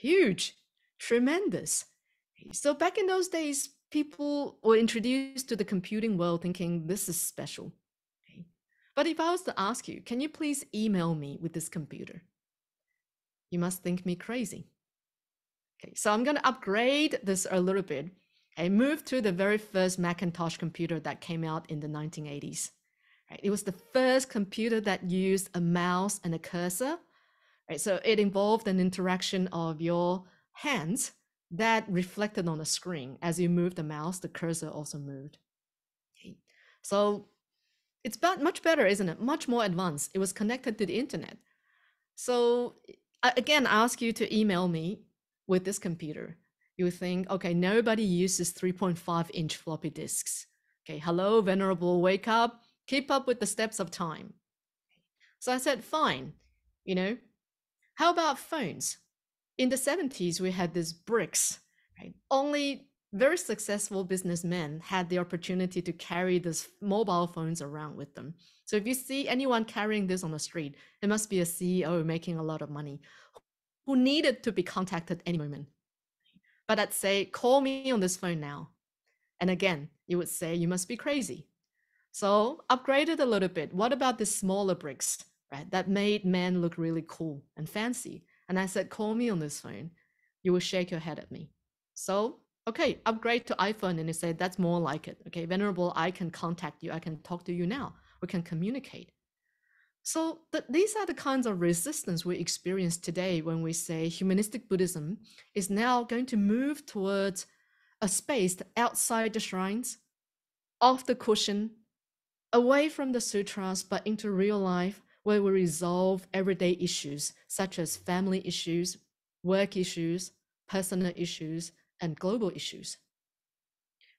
Huge, tremendous. So back in those days, people were introduced to the computing world thinking this is special. But if I was to ask you, can you please email me with this computer? You must think me crazy. Okay, so I'm going to upgrade this a little bit. and move to the very first Macintosh computer that came out in the 1980s. Right? It was the first computer that used a mouse and a cursor. Right? So it involved an interaction of your hands that reflected on the screen. As you move the mouse, the cursor also moved. Okay. So it's much better, isn't it? Much more advanced. It was connected to the internet. So again, I ask you to email me with this computer. You think, okay, nobody uses 3.5 inch floppy disks. Okay, hello, venerable, wake up, keep up with the steps of time. So I said, fine, you know, how about phones? In the 70s, we had these bricks, right? Only very successful businessmen had the opportunity to carry these mobile phones around with them. So if you see anyone carrying this on the street, it must be a CEO making a lot of money who needed to be contacted any moment. But I'd say, call me on this phone now. And again, you would say, you must be crazy. So upgraded a little bit. What about the smaller bricks, right? That made men look really cool and fancy. And I said, call me on this phone. You will shake your head at me. So, okay, upgrade to iPhone. And they say, that's more like it. Okay, Venerable, I can contact you. I can talk to you now. We can communicate. So th- these are the kinds of resistance we experience today when we say humanistic Buddhism is now going to move towards a space outside the shrines, off the cushion, away from the sutras, but into real life where we resolve everyday issues such as family issues, work issues, personal issues, and global issues.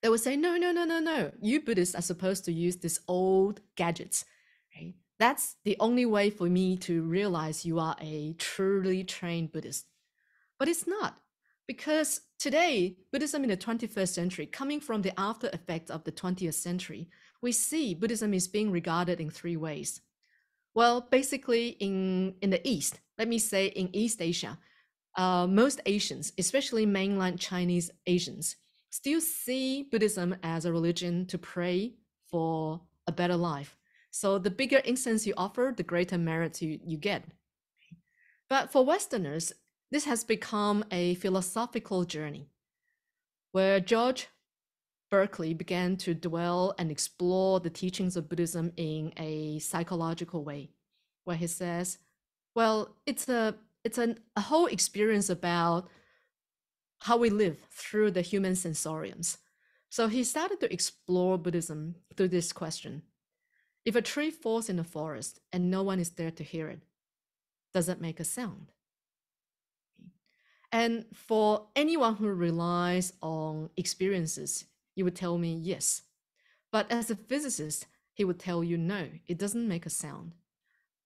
They would say, no, no, no, no, no. You Buddhists are supposed to use these old gadgets, right? That's the only way for me to realize you are a truly trained Buddhist. But it's not, because today, Buddhism in the 21st century, coming from the after effects of the 20th century, we see Buddhism is being regarded in three ways. Well, basically, in, in the East, let me say in East Asia, uh, most Asians, especially mainland Chinese Asians, still see Buddhism as a religion to pray for a better life. So the bigger incense you offer, the greater merit you, you get. But for Westerners, this has become a philosophical journey where George Berkeley began to dwell and explore the teachings of Buddhism in a psychological way, where he says, well, it's a it's an, a whole experience about how we live through the human sensoriums. So he started to explore Buddhism through this question. If a tree falls in the forest and no one is there to hear it, does it make a sound? And for anyone who relies on experiences, you would tell me yes. But as a physicist, he would tell you no, it doesn't make a sound.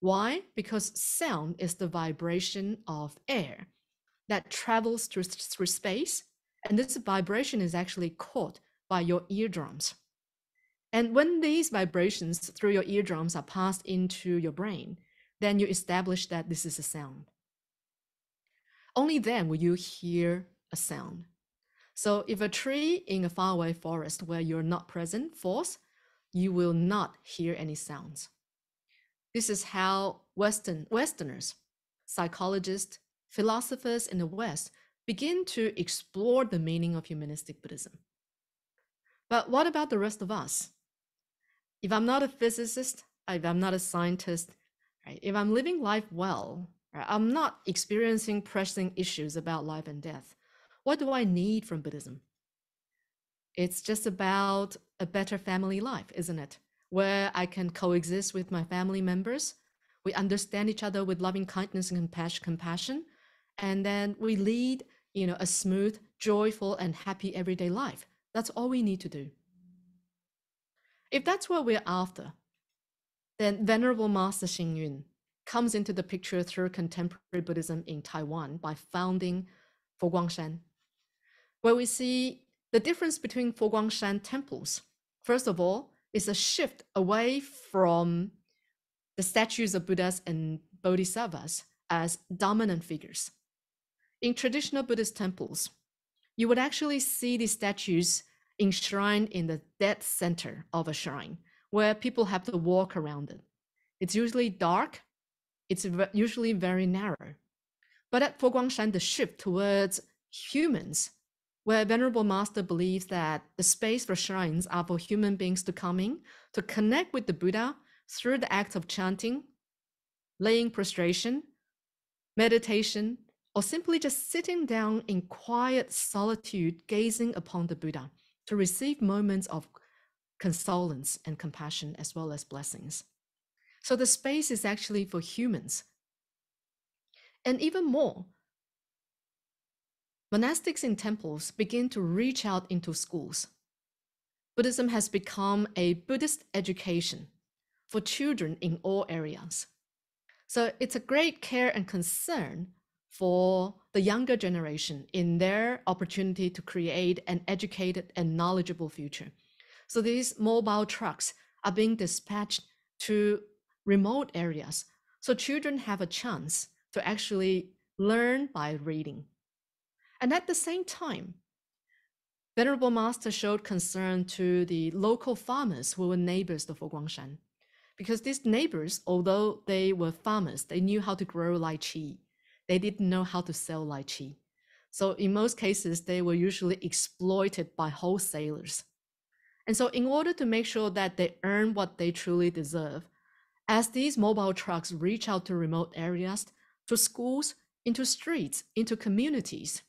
Why? Because sound is the vibration of air that travels through, through space, and this vibration is actually caught by your eardrums. And when these vibrations through your eardrums are passed into your brain, then you establish that this is a sound. Only then will you hear a sound. So if a tree in a faraway forest where you're not present falls, you will not hear any sounds. This is how Western Westerners, psychologists, philosophers in the West begin to explore the meaning of humanistic Buddhism. But what about the rest of us? If I'm not a physicist, if I'm not a scientist, right, if I'm living life well, right, I'm not experiencing pressing issues about life and death, what do I need from Buddhism? It's just about a better family life, isn't it? Where I can coexist with my family members. We understand each other with loving kindness and compassion, and then we lead, you know, a smooth, joyful, and happy everyday life. That's all we need to do. If that's what we're after, then Venerable Master Xing Yun comes into the picture through contemporary Buddhism in Taiwan by founding Foguangshan, where we see the difference between Foguangshan temples. First of all, is a shift away from the statues of Buddhas and Bodhisattvas as dominant figures. In traditional Buddhist temples, you would actually see these statues enshrined in the dead center of a shrine where people have to walk around it. It's usually dark, it's usually very narrow. But at Foguangshan, the shift towards humans, where Venerable Master believes that the space for shrines are for human beings to come in to connect with the Buddha through the act of chanting, laying prostration, meditation, or simply just sitting down in quiet solitude, gazing upon the Buddha to receive moments of consolence and compassion as well as blessings. So the space is actually for humans. And even more, monastics in temples begin to reach out into schools. Buddhism has become a Buddhist education for children in all areas. So it's a great care and concern for the younger generation in their opportunity to create an educated and knowledgeable future. So these mobile trucks are being dispatched to remote areas so children have a chance to actually learn by reading. And at the same time, Venerable Master showed concern to the local farmers who were neighbors to Guangshan, Because these neighbors, although they were farmers, they knew how to grow lychee. They didn't know how to sell lychee. So in most cases, they were usually exploited by wholesalers. And so in order to make sure that they earn what they truly deserve, as these mobile trucks reach out to remote areas, to schools, into streets, into communities,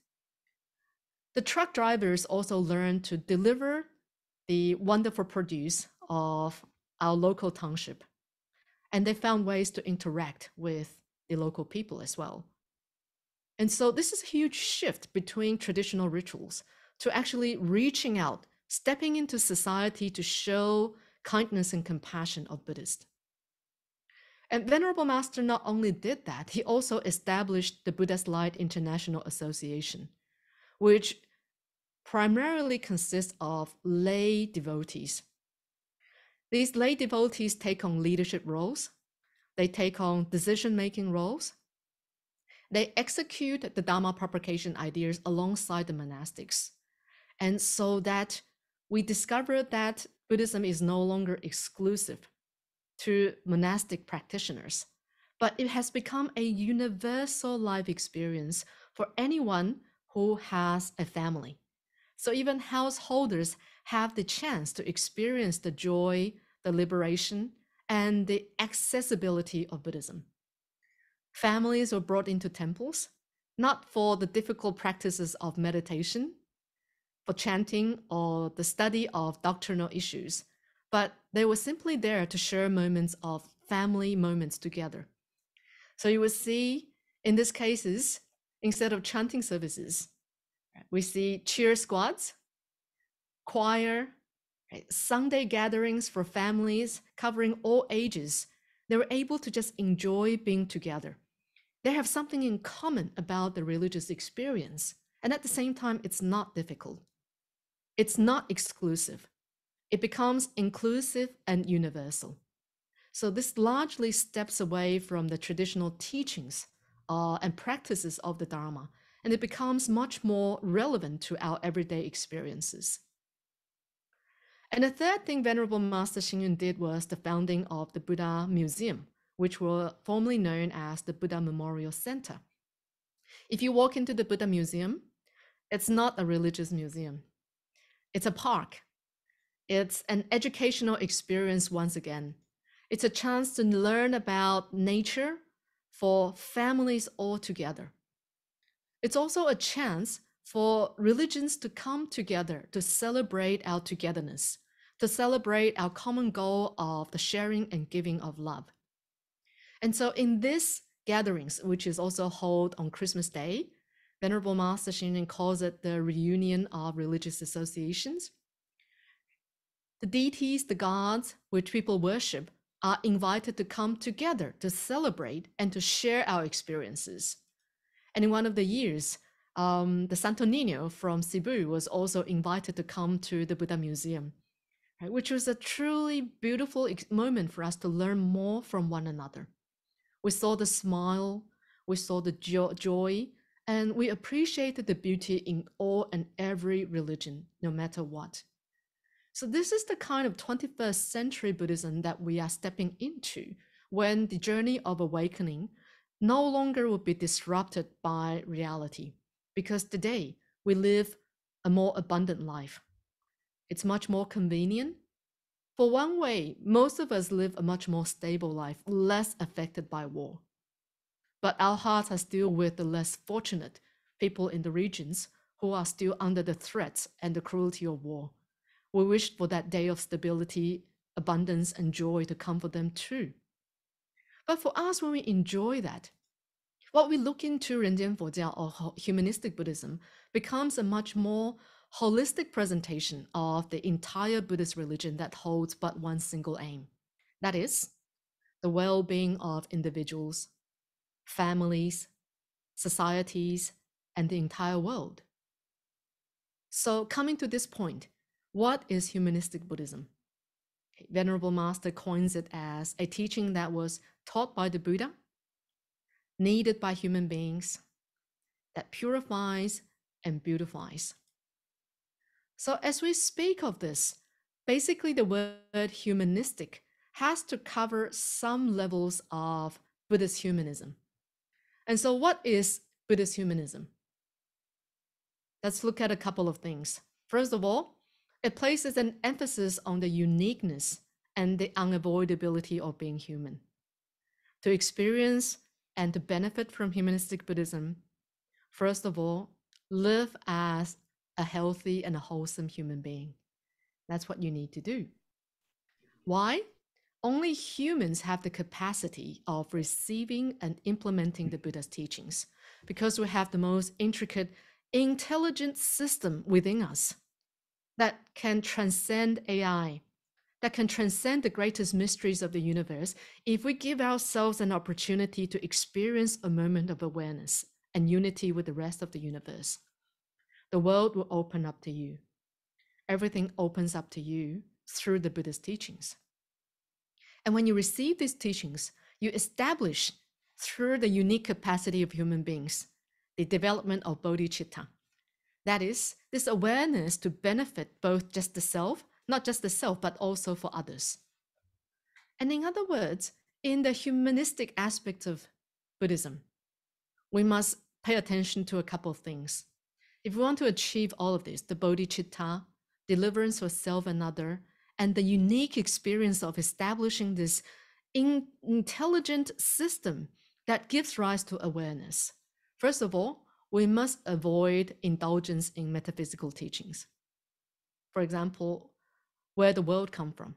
the truck drivers also learn to deliver the wonderful produce of our local township. And they found ways to interact with the local people as well. And so this is a huge shift between traditional rituals to actually reaching out, stepping into society to show kindness and compassion of Buddhist. And Venerable Master not only did that, he also established the Buddha's Light International Association, which primarily consists of lay devotees. These lay devotees take on leadership roles, they take on decision making roles, they execute the Dharma propagation ideas alongside the monastics. And so that we discover that Buddhism is no longer exclusive to monastic practitioners, but it has become a universal life experience for anyone who has a family. So even householders have the chance to experience the joy, the liberation, and the accessibility of Buddhism. Families were brought into temples, not for the difficult practices of meditation, for chanting, or the study of doctrinal issues, but they were simply there to share moments of family moments together. So you will see in these cases, instead of chanting services, we see cheer squads, choir, right, Sunday gatherings for families covering all ages. They were able to just enjoy being together. They have something in common about the religious experience. And at the same time, it's not difficult. It's not exclusive. It becomes inclusive and universal. So this largely steps away from the traditional teachings uh, and practices of the Dharma, and it becomes much more relevant to our everyday experiences. And the third thing Venerable Master Xing did was the founding of the Buddha Museum, which were formerly known as the Buddha Memorial Center. If you walk into the Buddha Museum, it's not a religious museum. It's a park. It's an educational experience once again. It's a chance to learn about nature for families all together. It's also a chance for religions to come together to celebrate our togetherness, to celebrate our common goal of the sharing and giving of love. And so, in these gatherings, which is also held on Christmas Day, Venerable Master Xing calls it the reunion of religious associations. The deities, the gods which people worship, are invited to come together to celebrate and to share our experiences. And in one of the years, um, the Santo Nino from Cebu was also invited to come to the Buddha Museum, right, which was a truly beautiful moment for us to learn more from one another. We saw the smile, we saw the jo- joy, and we appreciated the beauty in all and every religion, no matter what. So, this is the kind of 21st century Buddhism that we are stepping into when the journey of awakening no longer will be disrupted by reality. Because today we live a more abundant life. It's much more convenient. For one way, most of us live a much more stable life, less affected by war. But our hearts are still with the less fortunate people in the regions who are still under the threats and the cruelty of war. We wish for that day of stability, abundance, and joy to come for them too. But for us, when we enjoy that, what we look into Renjian Fojiao or humanistic Buddhism becomes a much more holistic presentation of the entire Buddhist religion that holds but one single aim. That is, the well being of individuals, families, societies, and the entire world. So, coming to this point, what is humanistic Buddhism? Venerable Master coins it as a teaching that was taught by the Buddha, needed by human beings, that purifies and beautifies. So, as we speak of this, basically the word humanistic has to cover some levels of Buddhist humanism. And so, what is Buddhist humanism? Let's look at a couple of things. First of all, it places an emphasis on the uniqueness and the unavoidability of being human. To experience and to benefit from humanistic Buddhism, first of all, live as a healthy and a wholesome human being. That's what you need to do. Why? Only humans have the capacity of receiving and implementing the Buddha's teachings because we have the most intricate, intelligent system within us that can transcend AI, that can transcend the greatest mysteries of the universe if we give ourselves an opportunity to experience a moment of awareness and unity with the rest of the universe. The world will open up to you. Everything opens up to you through the Buddha's teachings. And when you receive these teachings, you establish through the unique capacity of human beings the development of bodhicitta. That is, this awareness to benefit both just the self, not just the self, but also for others. And in other words, in the humanistic aspect of Buddhism, we must pay attention to a couple of things. If we want to achieve all of this, the bodhicitta, deliverance for self and other, and the unique experience of establishing this in- intelligent system that gives rise to awareness. First of all, we must avoid indulgence in metaphysical teachings. For example, where the world come from?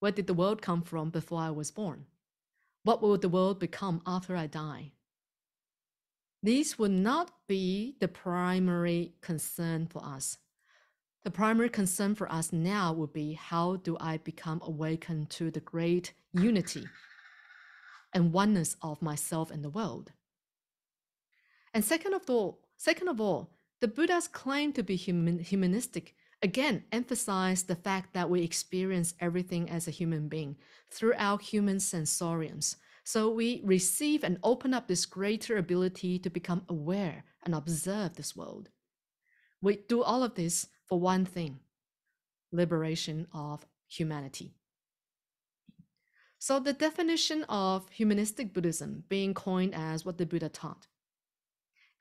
Where did the world come from before I was born? What will the world become after I die? These would not be the primary concern for us. The primary concern for us now would be how do I become awakened to the great unity and oneness of myself and the world? And second of all, second of all, the Buddha's claim to be human, humanistic again emphasize the fact that we experience everything as a human being through our human sensoriums. So we receive and open up this greater ability to become aware and observe this world. We do all of this for one thing liberation of humanity. So, the definition of humanistic Buddhism being coined as what the Buddha taught,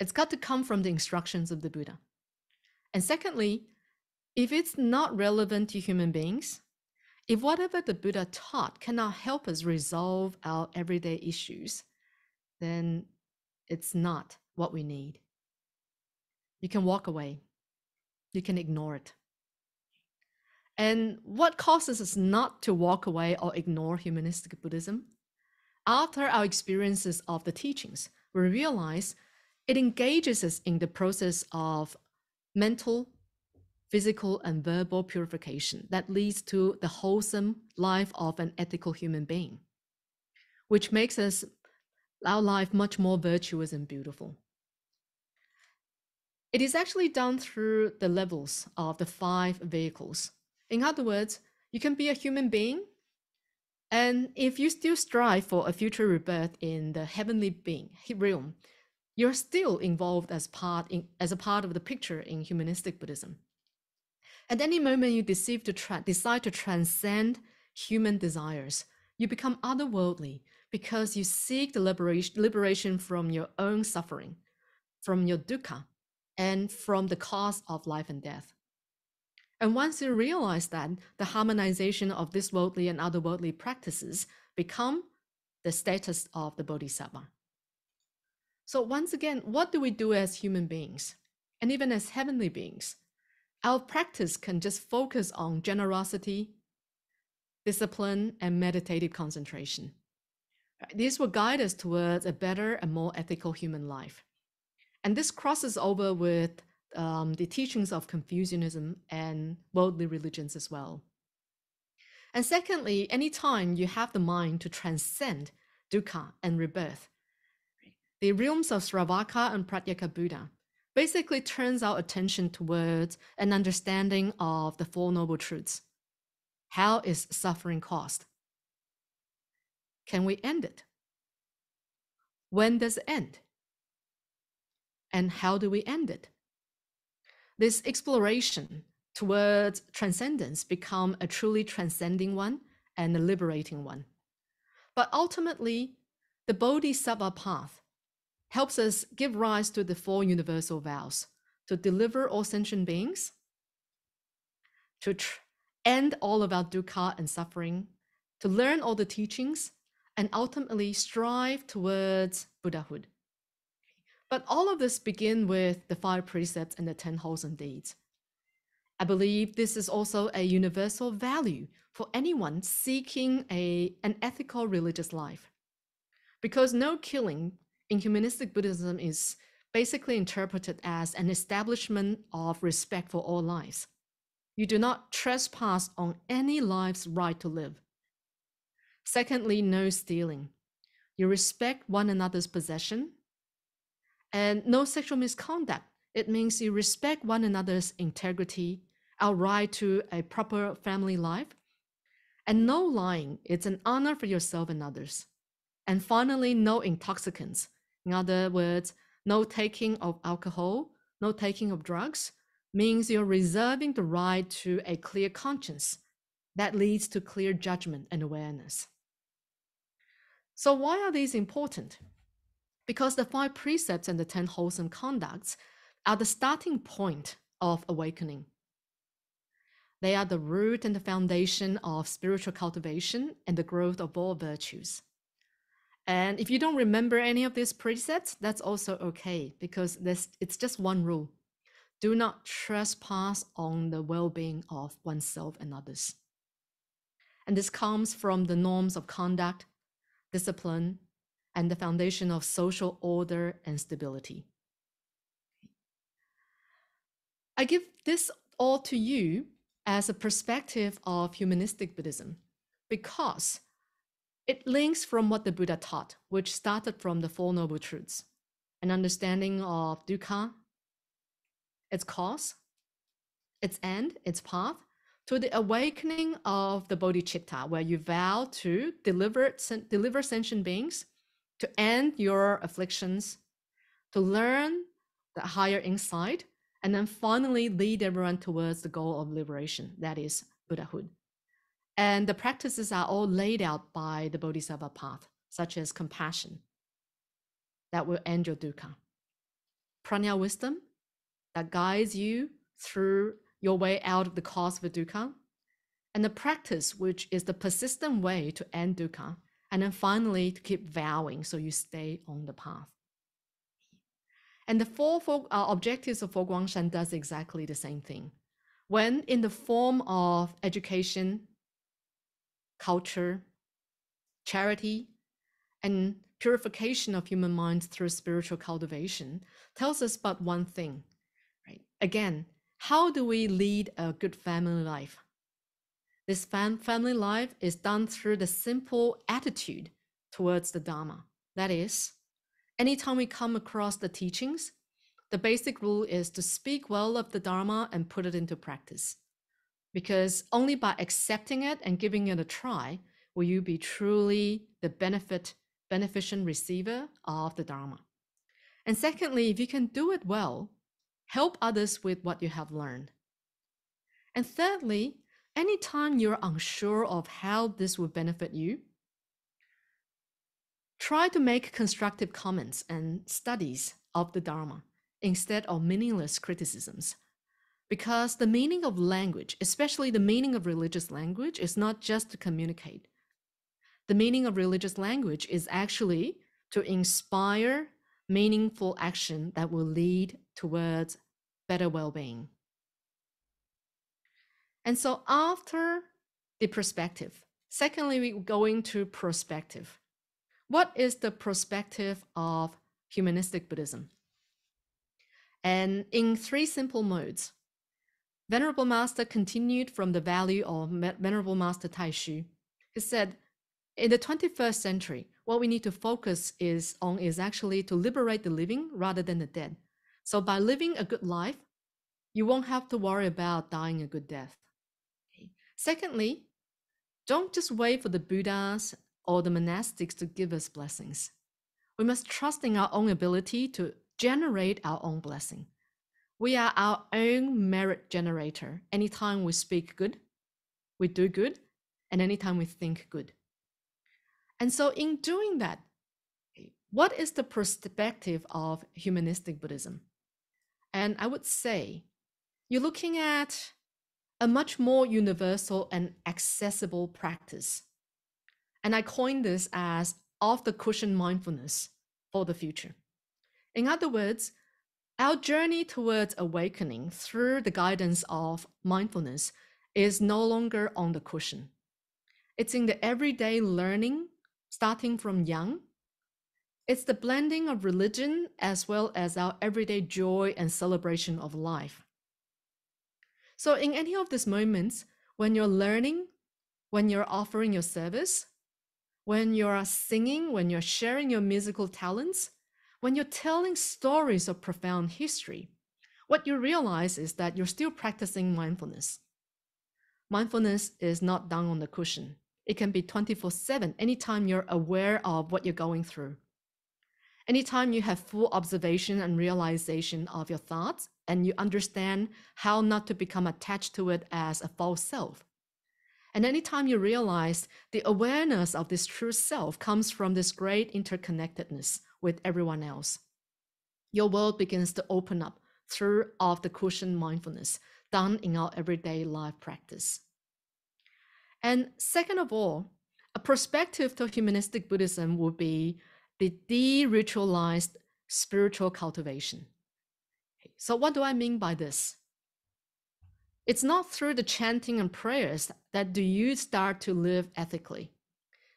it's got to come from the instructions of the Buddha. And secondly, if it's not relevant to human beings, if whatever the Buddha taught cannot help us resolve our everyday issues, then it's not what we need. You can walk away. You can ignore it. And what causes us not to walk away or ignore humanistic Buddhism? After our experiences of the teachings, we realize it engages us in the process of mental, physical, and verbal purification that leads to the wholesome life of an ethical human being, which makes us our life much more virtuous and beautiful. It is actually done through the levels of the five vehicles. In other words, you can be a human being, and if you still strive for a future rebirth in the heavenly being realm, you're still involved as part in, as a part of the picture in humanistic Buddhism. At any moment you deceive to tra- decide to transcend human desires, you become otherworldly because you seek the liberation, liberation from your own suffering, from your dukkha, and from the cause of life and death. And once you realize that, the harmonization of this worldly and otherworldly practices become the status of the bodhisattva. So once again, what do we do as human beings and even as heavenly beings? Our practice can just focus on generosity, discipline, and meditative concentration. This will guide us towards a better and more ethical human life. And this crosses over with um, the teachings of Confucianism and worldly religions as well. And secondly, anytime you have the mind to transcend dukkha and rebirth, the realms of Sravaka and Pratyeka Buddha basically turns our attention towards an understanding of the Four Noble Truths. How is suffering caused? Can we end it? When does it end? And how do we end it? This exploration towards transcendence become a truly transcending one and a liberating one. But ultimately, the Bodhisattva path helps us give rise to the four universal vows to deliver all sentient beings, to end all of our dukkha and suffering, to learn all the teachings, and ultimately strive towards Buddhahood. But all of this begin with the five precepts and the 10 wholesome deeds. I believe this is also a universal value for anyone seeking a, an ethical religious life. Because no killing in humanistic Buddhism is basically interpreted as an establishment of respect for all lives. You do not trespass on any life's right to live. Secondly, no stealing. You respect one another's possession. And no sexual misconduct. It means you respect one another's integrity, our right to a proper family life. And no lying. It's an honor for yourself and others. And finally, no intoxicants. In other words, no taking of alcohol, no taking of drugs means you're reserving the right to a clear conscience that leads to clear judgment and awareness. So, why are these important? Because the five precepts and the 10 wholesome conducts are the starting point of awakening. They are the root and the foundation of spiritual cultivation and the growth of all virtues. And if you don't remember any of these precepts, that's also okay because this it's just one rule. Do not trespass on the well-being of oneself and others. And this comes from the norms of conduct, discipline, and the foundation of social order and stability. I give this all to you as a perspective of humanistic Buddhism because it links from what the Buddha taught, which started from the Four Noble Truths an understanding of dukkha, its cause, its end, its path, to the awakening of the bodhicitta, where you vow to deliver, deliver sentient beings, to end your afflictions, to learn the higher insight, and then finally lead everyone towards the goal of liberation, that is Buddhahood. And the practices are all laid out by the Bodhisattva path, such as compassion that will end your dukkha, prajna wisdom that guides you through your way out of the cause of the dukkha, and the practice, which is the persistent way to end dukkha, and then finally to keep vowing so you stay on the path. And the four, four uh, objectives of Fo Guangshan does exactly the same thing. When in the form of education, culture, charity, and purification of human minds through spiritual cultivation, tells us but one thing, right? Again, how do we lead a good family life? This fam- family life is done through the simple attitude towards the Dharma. That is, anytime we come across the teachings, the basic rule is to speak well of the Dharma and put it into practice. Because only by accepting it and giving it a try will you be truly the benefit beneficent receiver of the Dharma. And secondly, if you can do it well, help others with what you have learned. And thirdly, anytime you're unsure of how this will benefit you, try to make constructive comments and studies of the Dharma instead of meaningless criticisms. Because the meaning of language, especially the meaning of religious language, is not just to communicate. The meaning of religious language is actually to inspire meaningful action that will lead towards better well being. And so, after the perspective, secondly, we go into perspective. What is the perspective of humanistic Buddhism? And in three simple modes, Venerable Master continued from the value of Venerable Master Taixu. He said, in the 21st century, what we need to focus is on is actually to liberate the living rather than the dead. So by living a good life, you won't have to worry about dying a good death. Okay. Secondly, don't just wait for the Buddhas or the monastics to give us blessings. We must trust in our own ability to generate our own blessing. We are our own merit generator. Anytime we speak good, we do good, and anytime we think good. And so, in doing that, what is the perspective of humanistic Buddhism? And I would say you're looking at a much more universal and accessible practice. And I coin this as off the cushion mindfulness for the future. In other words, our journey towards awakening through the guidance of mindfulness is no longer on the cushion. It's in the everyday learning, starting from young. It's the blending of religion as well as our everyday joy and celebration of life. So, in any of these moments, when you're learning, when you're offering your service, when you're singing, when you're sharing your musical talents, when you're telling stories of profound history, what you realize is that you're still practicing mindfulness. Mindfulness is not done on the cushion. It can be 24 7, anytime you're aware of what you're going through. Anytime you have full observation and realization of your thoughts, and you understand how not to become attached to it as a false self. And anytime you realize the awareness of this true self comes from this great interconnectedness with everyone else. Your world begins to open up through off the cushion mindfulness done in our everyday life practice. And second of all, a perspective to humanistic Buddhism would be the de-ritualized spiritual cultivation. So what do I mean by this? It's not through the chanting and prayers that do you start to live ethically.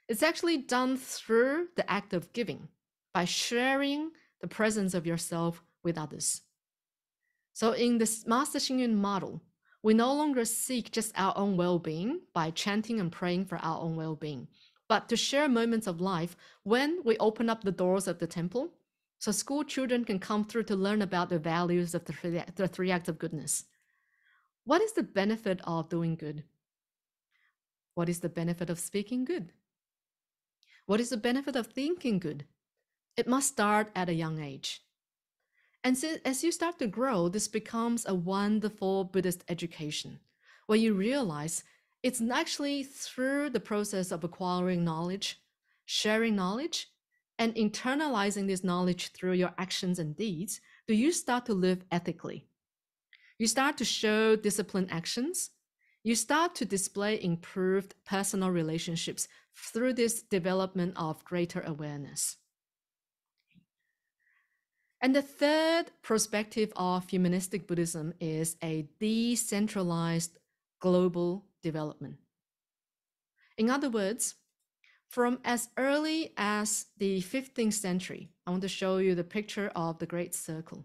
It's actually done through the act of giving by sharing the presence of yourself with others. So, in this Master Xing model, we no longer seek just our own well being by chanting and praying for our own well being, but to share moments of life when we open up the doors of the temple so school children can come through to learn about the values of the three, the three acts of goodness. What is the benefit of doing good? What is the benefit of speaking good? What is the benefit of thinking good? It must start at a young age. And so as you start to grow, this becomes a wonderful Buddhist education where you realize it's actually through the process of acquiring knowledge, sharing knowledge, and internalizing this knowledge through your actions and deeds do you start to live ethically. You start to show disciplined actions. You start to display improved personal relationships through this development of greater awareness. And the third perspective of humanistic Buddhism is a decentralized global development. In other words, from as early as the 15th century, I want to show you the picture of the Great Circle.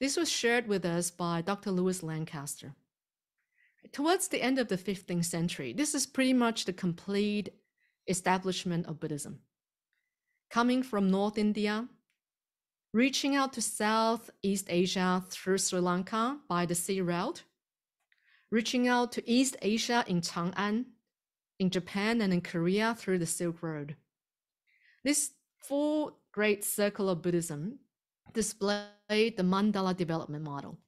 This was shared with us by Dr. Lewis Lancaster. Towards the end of the 15th century, this is pretty much the complete establishment of Buddhism. Coming from North India, reaching out to Southeast Asia through Sri Lanka by the sea route, reaching out to East Asia in Chang'an, in Japan and in Korea through the Silk Road. This full great circle of Buddhism displayed the mandala development model.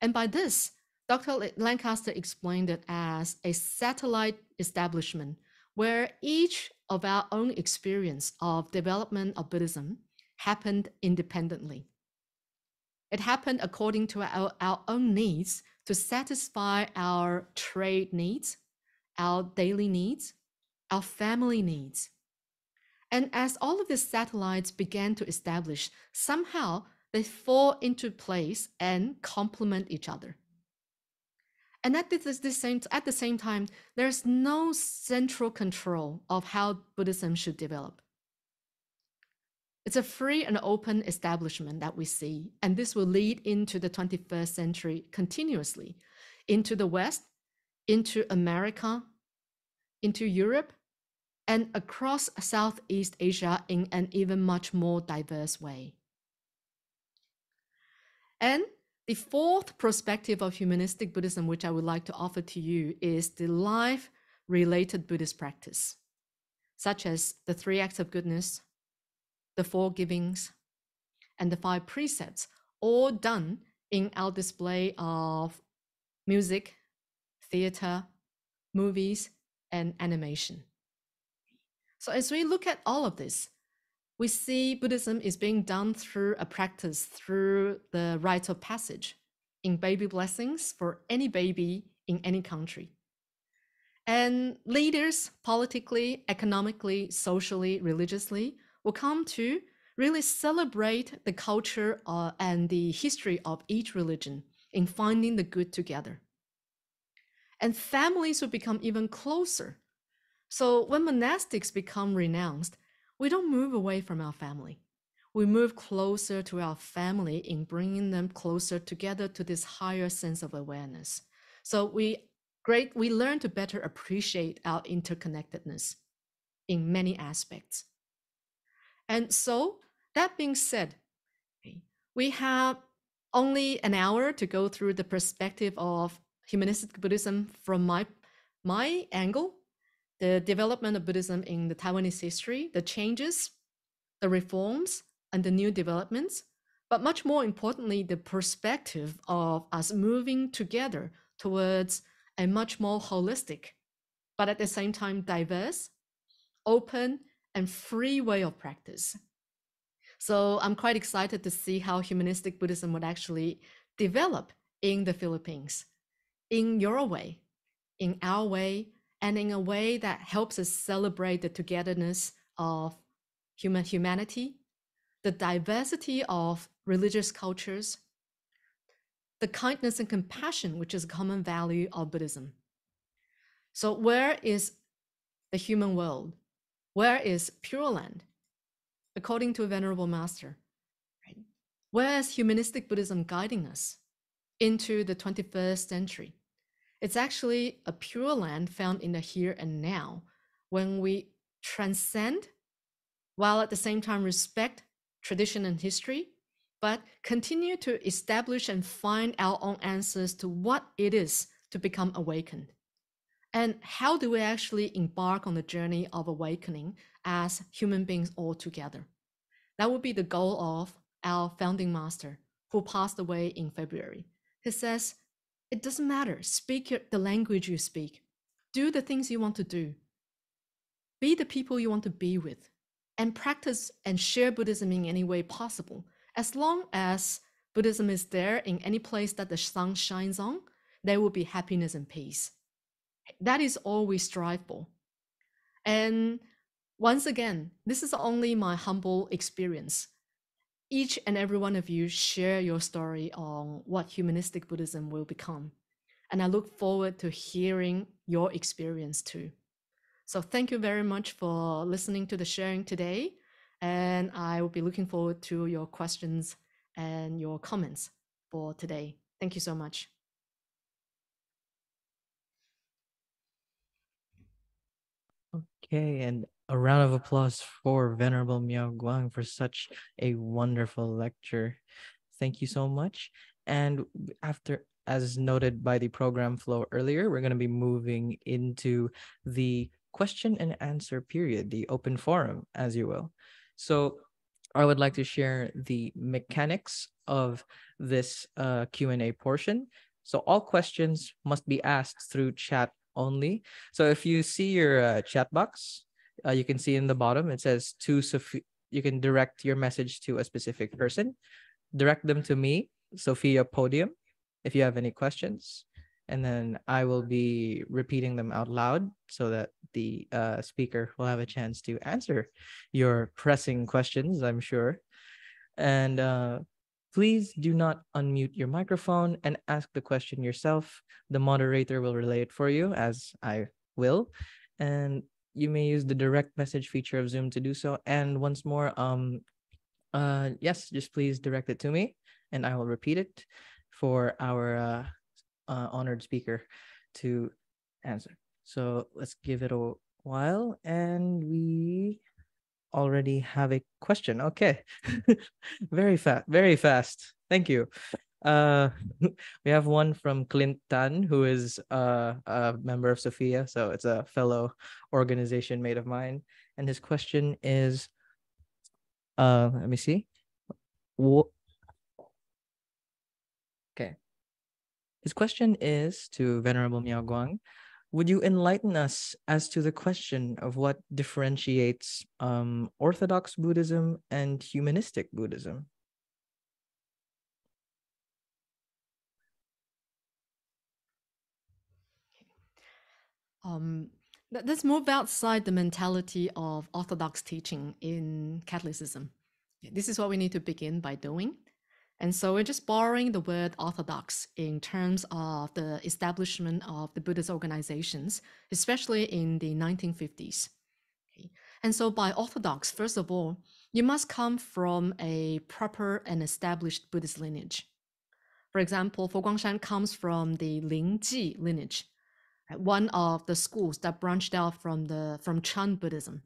And by this, Dr. Lancaster explained it as a satellite establishment where each of our own experience of development of Buddhism happened independently. It happened according to our, our own needs to satisfy our trade needs, our daily needs, our family needs. And as all of these satellites began to establish, somehow they fall into place and complement each other. And at this same, at the same time, there's no central control of how Buddhism should develop. It's a free and open establishment that we see, and this will lead into the 21st century continuously, into the West, into America, into Europe, and across Southeast Asia in an even much more diverse way. And the fourth perspective of humanistic Buddhism, which I would like to offer to you, is the life related Buddhist practice, such as the three acts of goodness, the four givings, and the five precepts, all done in our display of music, theater, movies, and animation. So, as we look at all of this, we see Buddhism is being done through a practice, through the rite of passage in baby blessings for any baby in any country. And leaders, politically, economically, socially, religiously, will come to really celebrate the culture uh, and the history of each religion in finding the good together. And families will become even closer. So when monastics become renounced, we don't move away from our family. We move closer to our family in bringing them closer together to this higher sense of awareness. So we great we learn to better appreciate our interconnectedness in many aspects. And so, that being said, we have only an hour to go through the perspective of humanistic Buddhism from my, my angle, the development of Buddhism in the Taiwanese history, the changes, the reforms, and the new developments, but much more importantly, the perspective of us moving together towards a much more holistic, but at the same time diverse, open, and free way of practice. So I'm quite excited to see how humanistic Buddhism would actually develop in the Philippines, in your way, in our way, and in a way that helps us celebrate the togetherness of human humanity, the diversity of religious cultures, the kindness and compassion, which is a common value of Buddhism. So, where is the human world? Where is Pure Land? According to a Venerable Master, right? where is humanistic Buddhism guiding us into the 21st century? It's actually a pure land found in the here and now when we transcend while at the same time respect tradition and history, but continue to establish and find our own answers to what it is to become awakened. And how do we actually embark on the journey of awakening as human beings all together? That would be the goal of our founding master, who passed away in February. He says, It doesn't matter. Speak the language you speak, do the things you want to do, be the people you want to be with, and practice and share Buddhism in any way possible. As long as Buddhism is there in any place that the sun shines on, there will be happiness and peace. That is all we strive for. And once again, this is only my humble experience. Each and every one of you share your story on what humanistic Buddhism will become. And I look forward to hearing your experience too. So thank you very much for listening to the sharing today. And I will be looking forward to your questions and your comments for today. Thank you so much. Okay, and a round of applause for Venerable Miao Guang for such a wonderful lecture. Thank you so much. And after, as noted by the program flow earlier, we're going to be moving into the question and answer period, the open forum, as you will. So I would like to share the mechanics of this uh, Q&A portion. So all questions must be asked through chat only. So if you see your uh, chat box, uh, you can see in the bottom it says to Sophia. You can direct your message to a specific person. Direct them to me, Sophia Podium, if you have any questions, and then I will be repeating them out loud so that the uh, speaker will have a chance to answer your pressing questions. I'm sure, and uh, please do not unmute your microphone and ask the question yourself. The moderator will relay it for you, as I will. And you may use the direct message feature of Zoom to do so. And once more, um, uh, yes, just please direct it to me and I will repeat it for our uh, uh, honored speaker to answer. So let's give it a while. And we already have a question. Okay. very fast, very fast. Thank you. Uh, we have one from Clint Tan, who is uh, a member of Sophia. So it's a fellow organization mate of mine. And his question is, uh, let me see. Wh- Okay. His question is to Venerable Miao Guang. Would you enlighten us as to the question of what differentiates um, Orthodox Buddhism and humanistic Buddhism? Um, let- let's move outside the mentality of Orthodox teaching in Catholicism. This is what we need to begin by doing. And so we're just borrowing the word Orthodox in terms of the establishment of the Buddhist organizations, especially in the 1950s. Okay. And so by Orthodox, first of all, you must come from a proper and established Buddhist lineage. For example, Fo Guangshan comes from the Linji lineage, one of the schools that branched out from the from Chan Buddhism.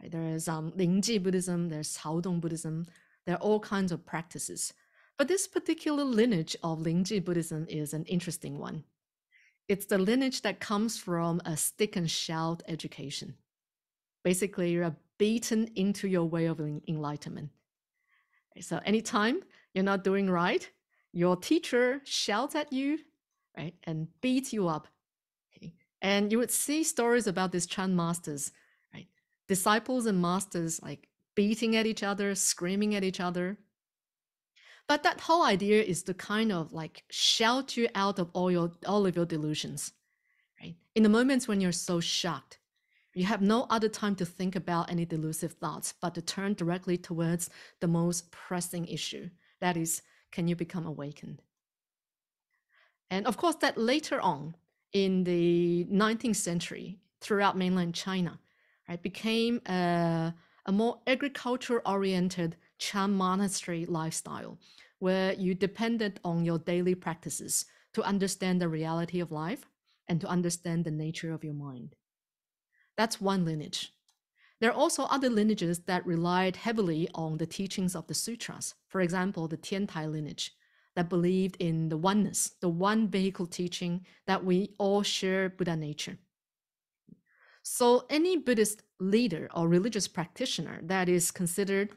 Right, There is um, Linji Buddhism, there's Shaodong Buddhism, there are all kinds of practices. But this particular lineage of Linji Buddhism is an interesting one. It's the lineage that comes from a stick and shout education. Basically, you're beaten into your way of enlightenment. So anytime you're not doing right, your teacher shouts at you, right, and beats you up. Okay. And you would see stories about these Chan masters, right? Disciples and masters like beating at each other, screaming at each other. But that whole idea is to kind of like shout you out of all your all of your delusions. Right? In the moments when you're so shocked, you have no other time to think about any delusive thoughts, but to turn directly towards the most pressing issue. That is, can you become awakened? And of course, that later on in the 19th century, throughout mainland China, right, became a, a more agriculture oriented Chan monastery lifestyle, where you depended on your daily practices to understand the reality of life and to understand the nature of your mind. That's one lineage. There are also other lineages that relied heavily on the teachings of the sutras. For example, the Tiantai lineage that believed in the oneness, the one vehicle teaching that we all share Buddha nature. So, any Buddhist leader or religious practitioner that is considered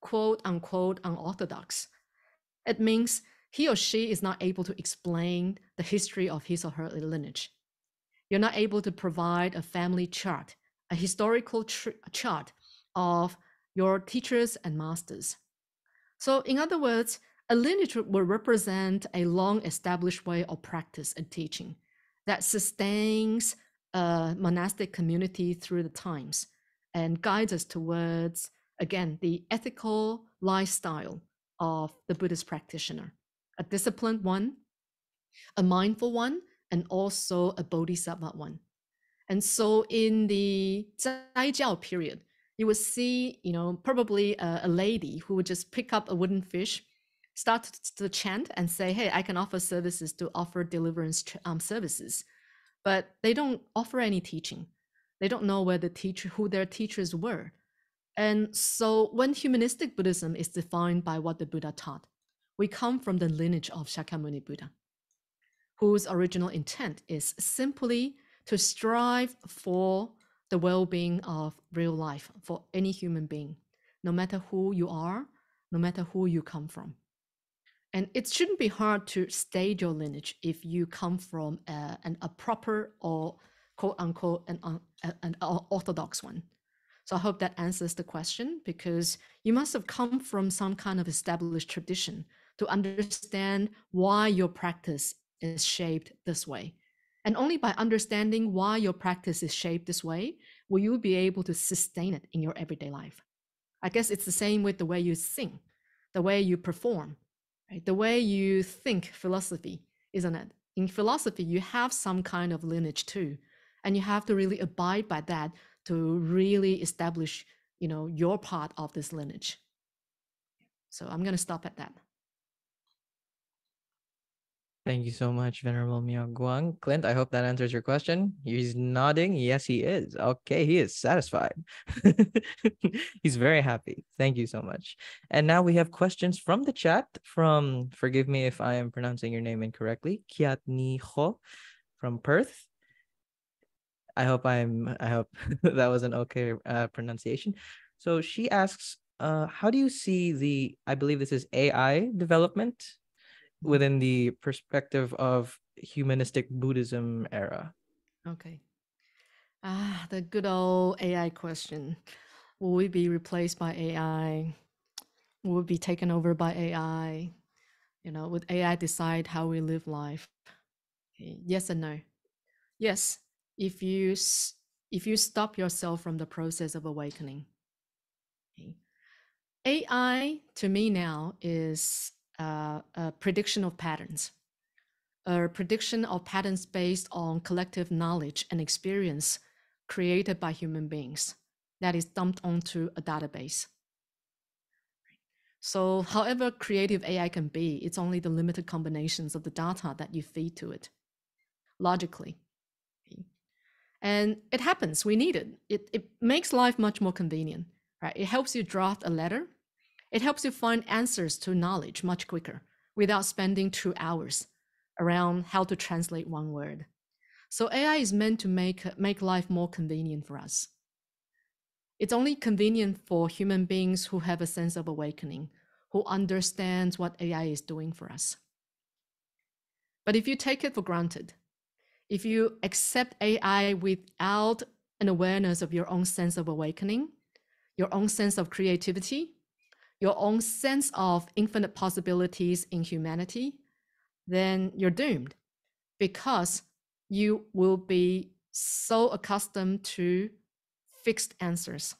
quote unquote unorthodox, it means he or she is not able to explain the history of his or her lineage. You're not able to provide a family chart, a historical tr- chart of your teachers and masters. So, in other words, a lineage will represent a long established way of practice and teaching that sustains a monastic community through the times and guides us towards again, the ethical lifestyle of the Buddhist practitioner, a disciplined one, a mindful one, and also a bodhisattva one. And so in the Zaijiao period, you would see, you know, probably a, a lady who would just pick up a wooden fish, start to, chant and say, hey, I can offer services to offer deliverance um, services. But they don't offer any teaching. They don't know where the teacher, who their teachers were. And so when humanistic Buddhism is defined by what the Buddha taught, we come from the lineage of Shakyamuni Buddha, whose original intent is simply to strive for the well-being of real life for any human being, no matter who you are, no matter who you come from. And it shouldn't be hard to state your lineage if you come from a, an, a proper or quote unquote an, uh, un- an orthodox one. So I hope that answers the question because you must have come from some kind of established tradition to understand why your practice is shaped this way. And only by understanding why your practice is shaped this way will you be able to sustain it in your everyday life. I guess it's the same with the way you sing, the way you perform, right? The way you think philosophy, isn't it? In philosophy, you have some kind of lineage too, and you have to really abide by that to really establish, you know, your part of this lineage. So I'm going to stop at that. Thank you so much, Venerable Miao Guang. Clint, I hope that answers your question. He's nodding. Yes, he is. Okay, he is satisfied. He's very happy. Thank you so much. And now we have questions from the chat from, forgive me if I am pronouncing your name incorrectly, Kiat Ni Ho from Perth. I hope I'm, I hope that was an okay uh, pronunciation. So she asks, uh, how do you see the, I believe this is AI development within the perspective of humanistic Buddhism era? Okay. Ah, the good old AI question. Will we be replaced by AI? Will we be taken over by AI? You know, would AI decide how we live life? Yes and no. Yes, if you if you stop yourself from the process of awakening. AI to me now is uh, a prediction of patterns a prediction of patterns based on collective knowledge and experience created by human beings that is dumped onto a database. So, however creative AI can be, it's only the limited combinations of the data that you feed to it logically. And it happens, we need it. it. It makes life much more convenient, right? It helps you draft a letter, it helps you find answers to knowledge much quicker without spending two hours around how to translate one word. So AI is meant to make make life more convenient for us. It's only convenient for human beings who have a sense of awakening, who understands what AI is doing for us. But if you take it for granted, if you accept AI without an awareness of your own sense of awakening, your own sense of creativity, your own sense of infinite possibilities in humanity, then you're doomed because you will be so accustomed to fixed answers,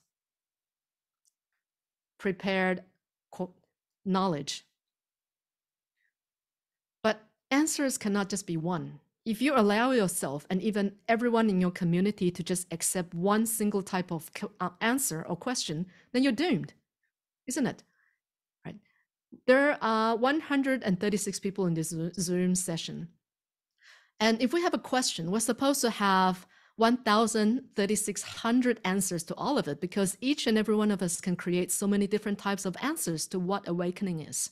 prepared knowledge. But answers cannot just be one. If you allow yourself and even everyone in your community to just accept one single type of uh, answer or question, then you're doomed, isn't it? There are 136 people in this Zoom session. And if we have a question, we're supposed to have 1,3600 answers to all of it because each and every one of us can create so many different types of answers to what awakening is.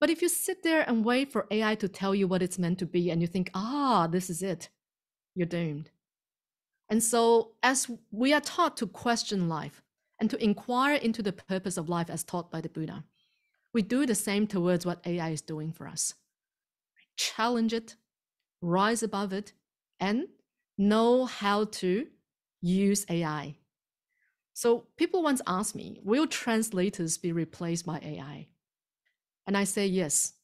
But if you sit there and wait for AI to tell you what it's meant to be and you think, ah, this is it, you're doomed. And so, as we are taught to question life and to inquire into the purpose of life as taught by the Buddha, we do the same towards what AI is doing for us. Challenge it, rise above it, and know how to use AI. So people once asked me, will translators be replaced by AI? And I say yes.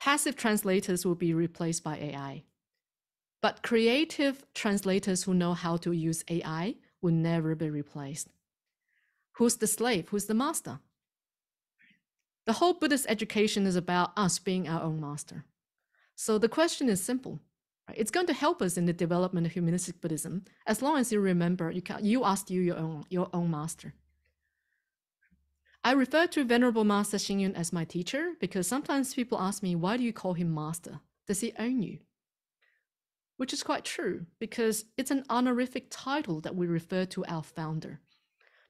Passive translators will be replaced by AI. But creative translators who know how to use AI will never be replaced. Who's the slave? Who's the master? The whole Buddhist education is about us being our own master. So the question is simple. right? It's going to help us in the development of humanistic Buddhism as long as you remember you can, you asked you your own your own master. I refer to Venerable Master Xing as my teacher because sometimes people ask me, why do you call him master? Does he own you? Which is quite true because it's an honorific title that we refer to our founder.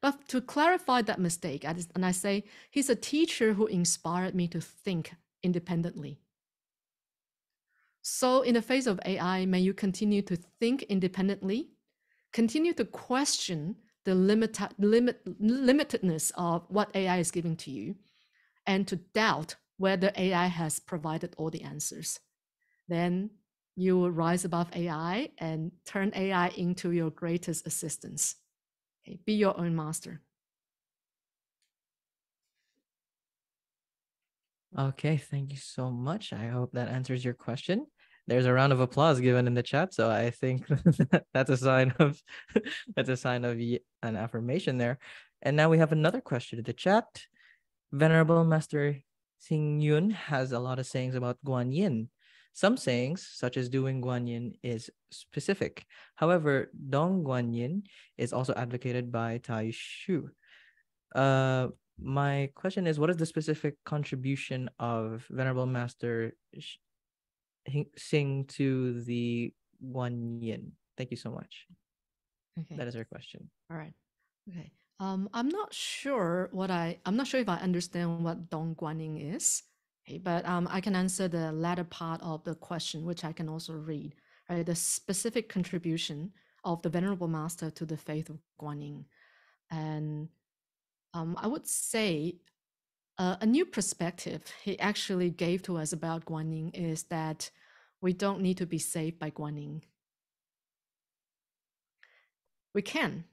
But to clarify that mistake, I just- and I say he's a teacher who inspired me to think independently. So, in the face of AI, may you continue to think independently, continue to question the limit, limit, limitedness of what AI is giving to you, and to doubt whether AI has provided all the answers. Then you will rise above AI and turn AI into your greatest assistance. Okay, Be your own master. Okay, thank you so much. I hope that answers your question. There's a round of applause given in the chat, so I think that's a sign of that's a sign of an affirmation there. And now we have another question in the chat. Venerable Master Xing Yun has a lot of sayings about Guan Yin. Some sayings, such as doing Guanyin, is specific. However, Dong Guanyin is also advocated by Taixu. Uh, my question is, what is the specific contribution of Venerable Master Xing to the Guanyin? Thank you so much. Okay. That is our question. All right. Okay. Um, I'm not sure what I I'm not sure if I understand what Dong Guanyin is. But um, I can answer the latter part of the question, which I can also read. Right, the specific contribution of the Venerable Master to the faith of Guanyin, and um, I would say uh, a new perspective he actually gave to us about Guanyin is that we don't need to be saved by Guanyin. We can,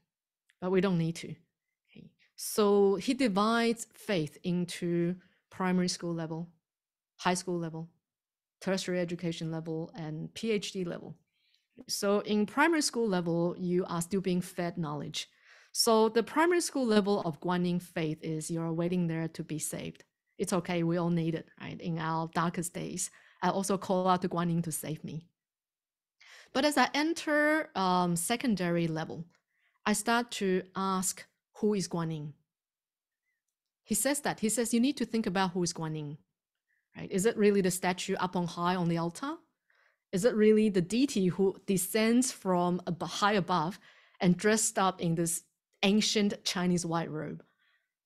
but we don't need to. Okay. So he divides faith into primary school level, high school level, tertiary education level, and PhD level. So in primary school level, you are still being fed knowledge. So the primary school level of Guanyin faith is you're waiting there to be saved. It's okay, we all need it, right? In our darkest days, I also call out to Guanyin to save me. But as I enter um, secondary level, I start to ask, who is Guanyin? He says that. He says, you need to think about who is Guanyin. Right? Is it really the statue up on high on the altar? Is it really the deity who descends from high above and dressed up in this ancient Chinese white robe?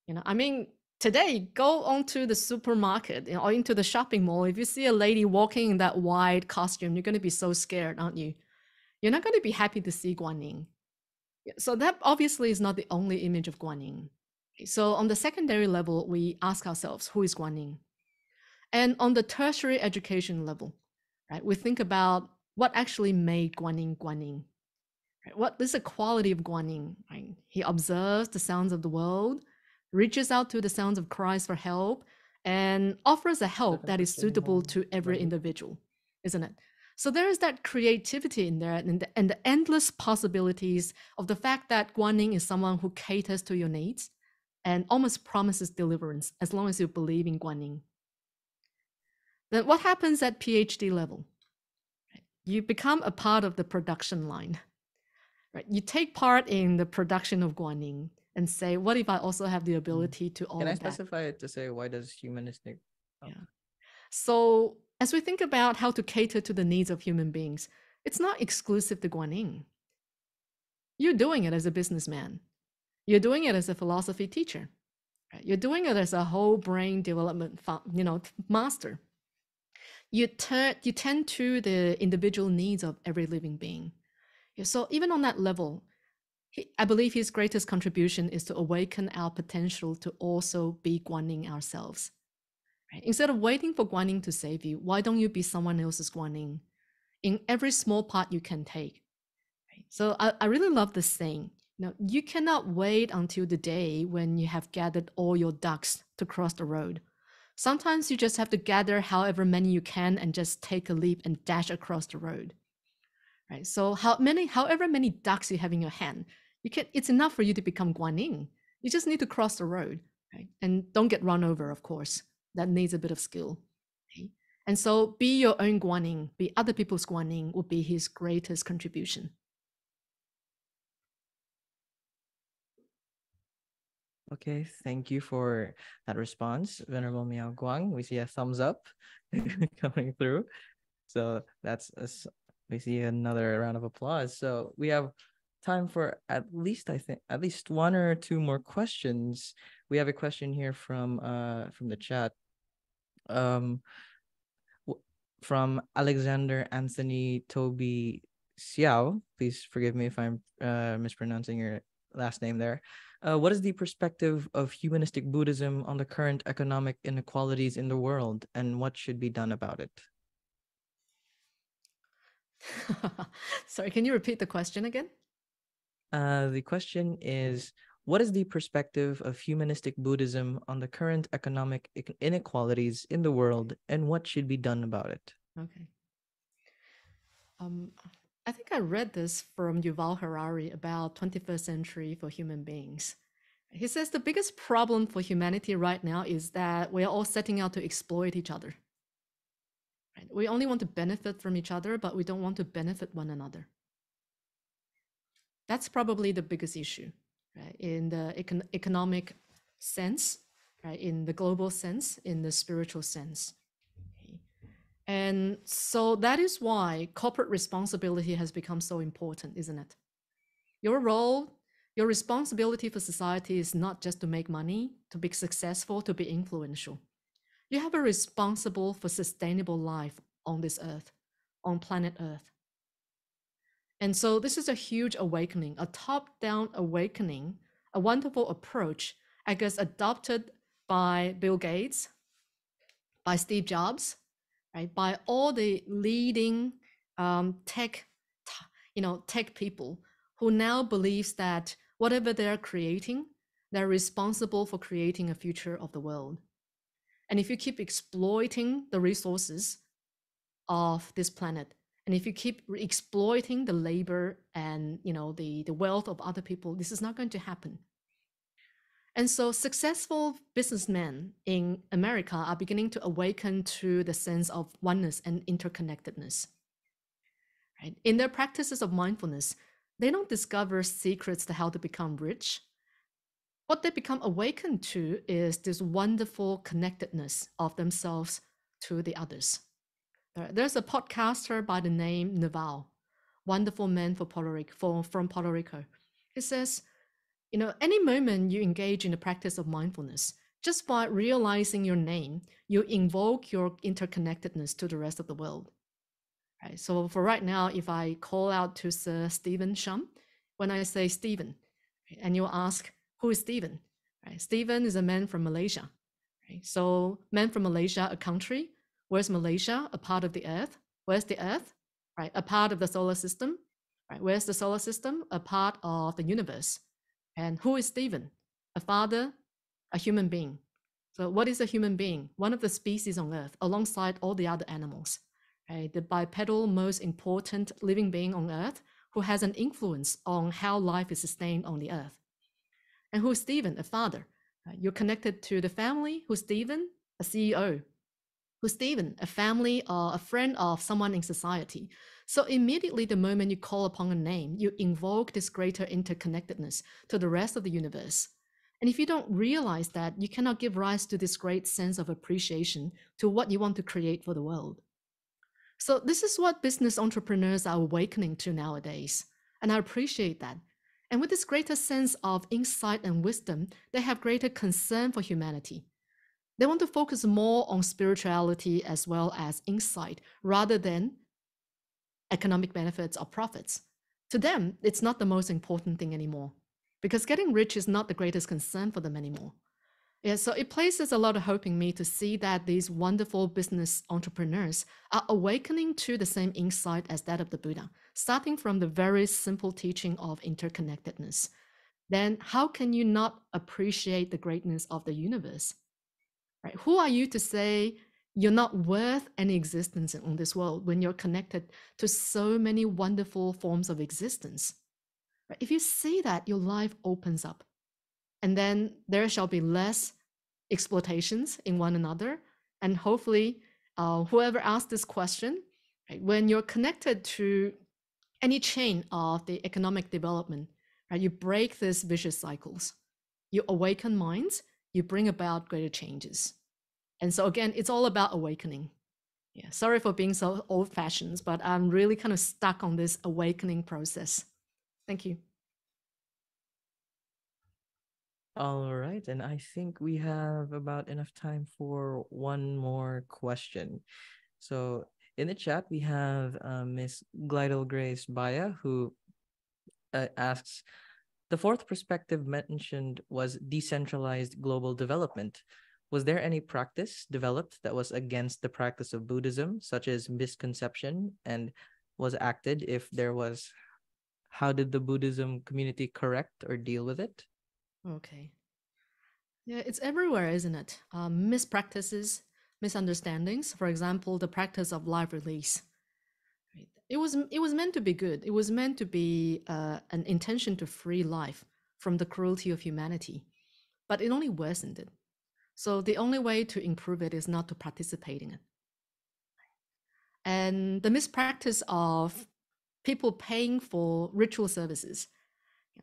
You know, I mean, today go onto the supermarket or into the shopping mall. If you see a lady walking in that white costume, you're going to be so scared, aren't you? You're not going to be happy to see Guanyin. So that obviously is not the only image of Guanyin. So on the secondary level, we ask ourselves, who is Guanyin? And on the tertiary education level, right, we think about what actually made Guanyin Guanyin. Right? What is the quality of Guanyin? Right? He observes the sounds of the world, reaches out to the sounds of cries for help, and offers a help that is suitable to every individual, isn't it? So there is that creativity in there and the, and the endless possibilities of the fact that Guanyin is someone who caters to your needs and almost promises deliverance as long as you believe in Guanyin. Then what happens at PhD level? You become a part of the production line. Right? You take part in the production of Guanyin and say, what if I also have the hmm. ability to all Can I of that? specify it to say why does humanistic? oh, Yeah. So as we think about how to cater to the needs of human beings, it's not exclusive to Guanyin. You're doing it as a businessman. You're doing it as a philosophy teacher. right? You're doing it as a whole brain development, you know, master. You turn, you tend to the individual needs of every living being. Yeah, So even on that level, he, I believe his greatest contribution is to awaken our potential to also be Guanyin ourselves. Right? Instead of waiting for Guanyin to save you, why don't you be someone else's Guanyin in every small part you can take? Right? So I, I really love this saying. Know, you cannot wait until the day when you have gathered all your ducks to cross the road. Sometimes you just have to gather however many you can and just take a leap and dash across the road. Right? So how many, however many ducks you have in your hand, you can. It's enough for you to become Guanyin. You just need to cross the road, right? And don't get run over, of course. That needs a bit of skill. Okay? And so be your own guanyin, be other people's guanyin would be his greatest contribution. Okay, thank you for that response, Venerable Miao Guang. We see a thumbs up coming through. So that's a s we see another round of applause. So we have time for at least I think at least one or two more questions. We have a question here from uh from the chat. Um from Alexander Anthony Toby Xiao. Please forgive me if I'm uh mispronouncing your last name there. Uh, what is the perspective of humanistic Buddhism on the current economic inequalities in the world, and what should be done about it? Sorry, can you repeat the question again? Uh, the question is What is the perspective of humanistic Buddhism on the current economic inequalities in the world, and what should be done about it? Okay. Um, I think I read this from Yuval Harari about 21st century for human beings. He says the biggest problem for humanity right now is that we are all setting out to exploit each other. Right? We only want to benefit from each other, but we don't want to benefit one another. That's probably the biggest issue, right? In the econ- economic sense, right? In the global sense, in the spiritual sense. And so that is why corporate responsibility has become so important, isn't it? Your role, your responsibility for society is not just to make money, to be successful, to be influential. You have a responsible for sustainable life on this earth, on planet Earth. And so this is a huge awakening, a top-down awakening, a wonderful approach, I guess adopted by Bill Gates, by Steve Jobs, right? By all the leading um, tech, you know, tech people who now believes that whatever they're creating, they're responsible for creating a future of the world. And if you keep exploiting the resources of this planet, and if you keep exploiting the labor and you know the, the wealth of other people, this is not going to happen. And so successful businessmen in America are beginning to awaken to the sense of oneness and interconnectedness. Right? In their practices of mindfulness, they don't discover secrets to how to become rich. What they become awakened to is this wonderful connectedness of themselves to the others. There's a podcaster by the name Naval, wonderful man for Puerto Rico, from Puerto Rico. He says, you know, any moment you engage in the practice of mindfulness, just by realizing your name, you invoke your interconnectedness to the rest of the world. Right. So for right now, if I call out to Sir Stephen Shum, when I say Stephen, and you ask, who is Stephen? Right. Stephen is a man from Malaysia. Right. So man from Malaysia, a country. Where's Malaysia? A part of the earth. Where's the earth? Right. A part of the solar system. Right. Where's the solar system? A part of the universe. And who is Stephen? A father, a human being. So, what is a human being? One of the species on Earth, alongside all the other animals, right? The bipedal, most important living being on Earth, who has an influence on how life is sustained on the Earth. And who's Stephen? A father. You're connected to the family. Who's Stephen? A CEO. Who's Stephen? A family or a friend of someone in society. So immediately, the moment you call upon a name, you invoke this greater interconnectedness to the rest of the universe. And if you don't realize that, you cannot give rise to this great sense of appreciation to what you want to create for the world. So, this is what business entrepreneurs are awakening to nowadays. And I appreciate that. And with this greater sense of insight and wisdom, they have greater concern for humanity. They want to focus more on spirituality as well as insight rather than economic benefits or profits. To them, it's not the most important thing anymore because getting rich is not the greatest concern for them anymore. Yeah, so it places a lot of hope in me to see that these wonderful business entrepreneurs are awakening to the same insight as that of the Buddha, starting from the very simple teaching of interconnectedness. Then, how can you not appreciate the greatness of the universe? Right? Who are you to say you're not worth any existence in- on this world when you're connected to so many wonderful forms of existence? If you see that, your life opens up. and then there shall be less exploitations in one another. And hopefully, uh, whoever asked this question, right, when you're connected to any chain of the economic development, right, you break these vicious cycles. You awaken minds, you bring about greater changes. And so again, it's all about awakening. Yeah, sorry for being so old fashioned, but I'm really kind of stuck on this awakening process. Thank you. All right, and I think we have about enough time for one more question. So in the chat, we have uh, Miss Glidal Grace Baya who uh, asks, the fourth perspective mentioned was decentralized global development. Was there any practice developed that was against the practice of Buddhism, such as misconception, and was acted if there was? How did the Buddhism community correct or deal with it? Okay. Yeah, it's everywhere, isn't it? Um, mispractices, misunderstandings. For example, the practice of life release. It was it was meant to be good. It was meant to be uh, an intention to free life from the cruelty of humanity, but it only worsened it. So the only way to improve it is not to participate in it. And the mispractice of people paying for ritual services.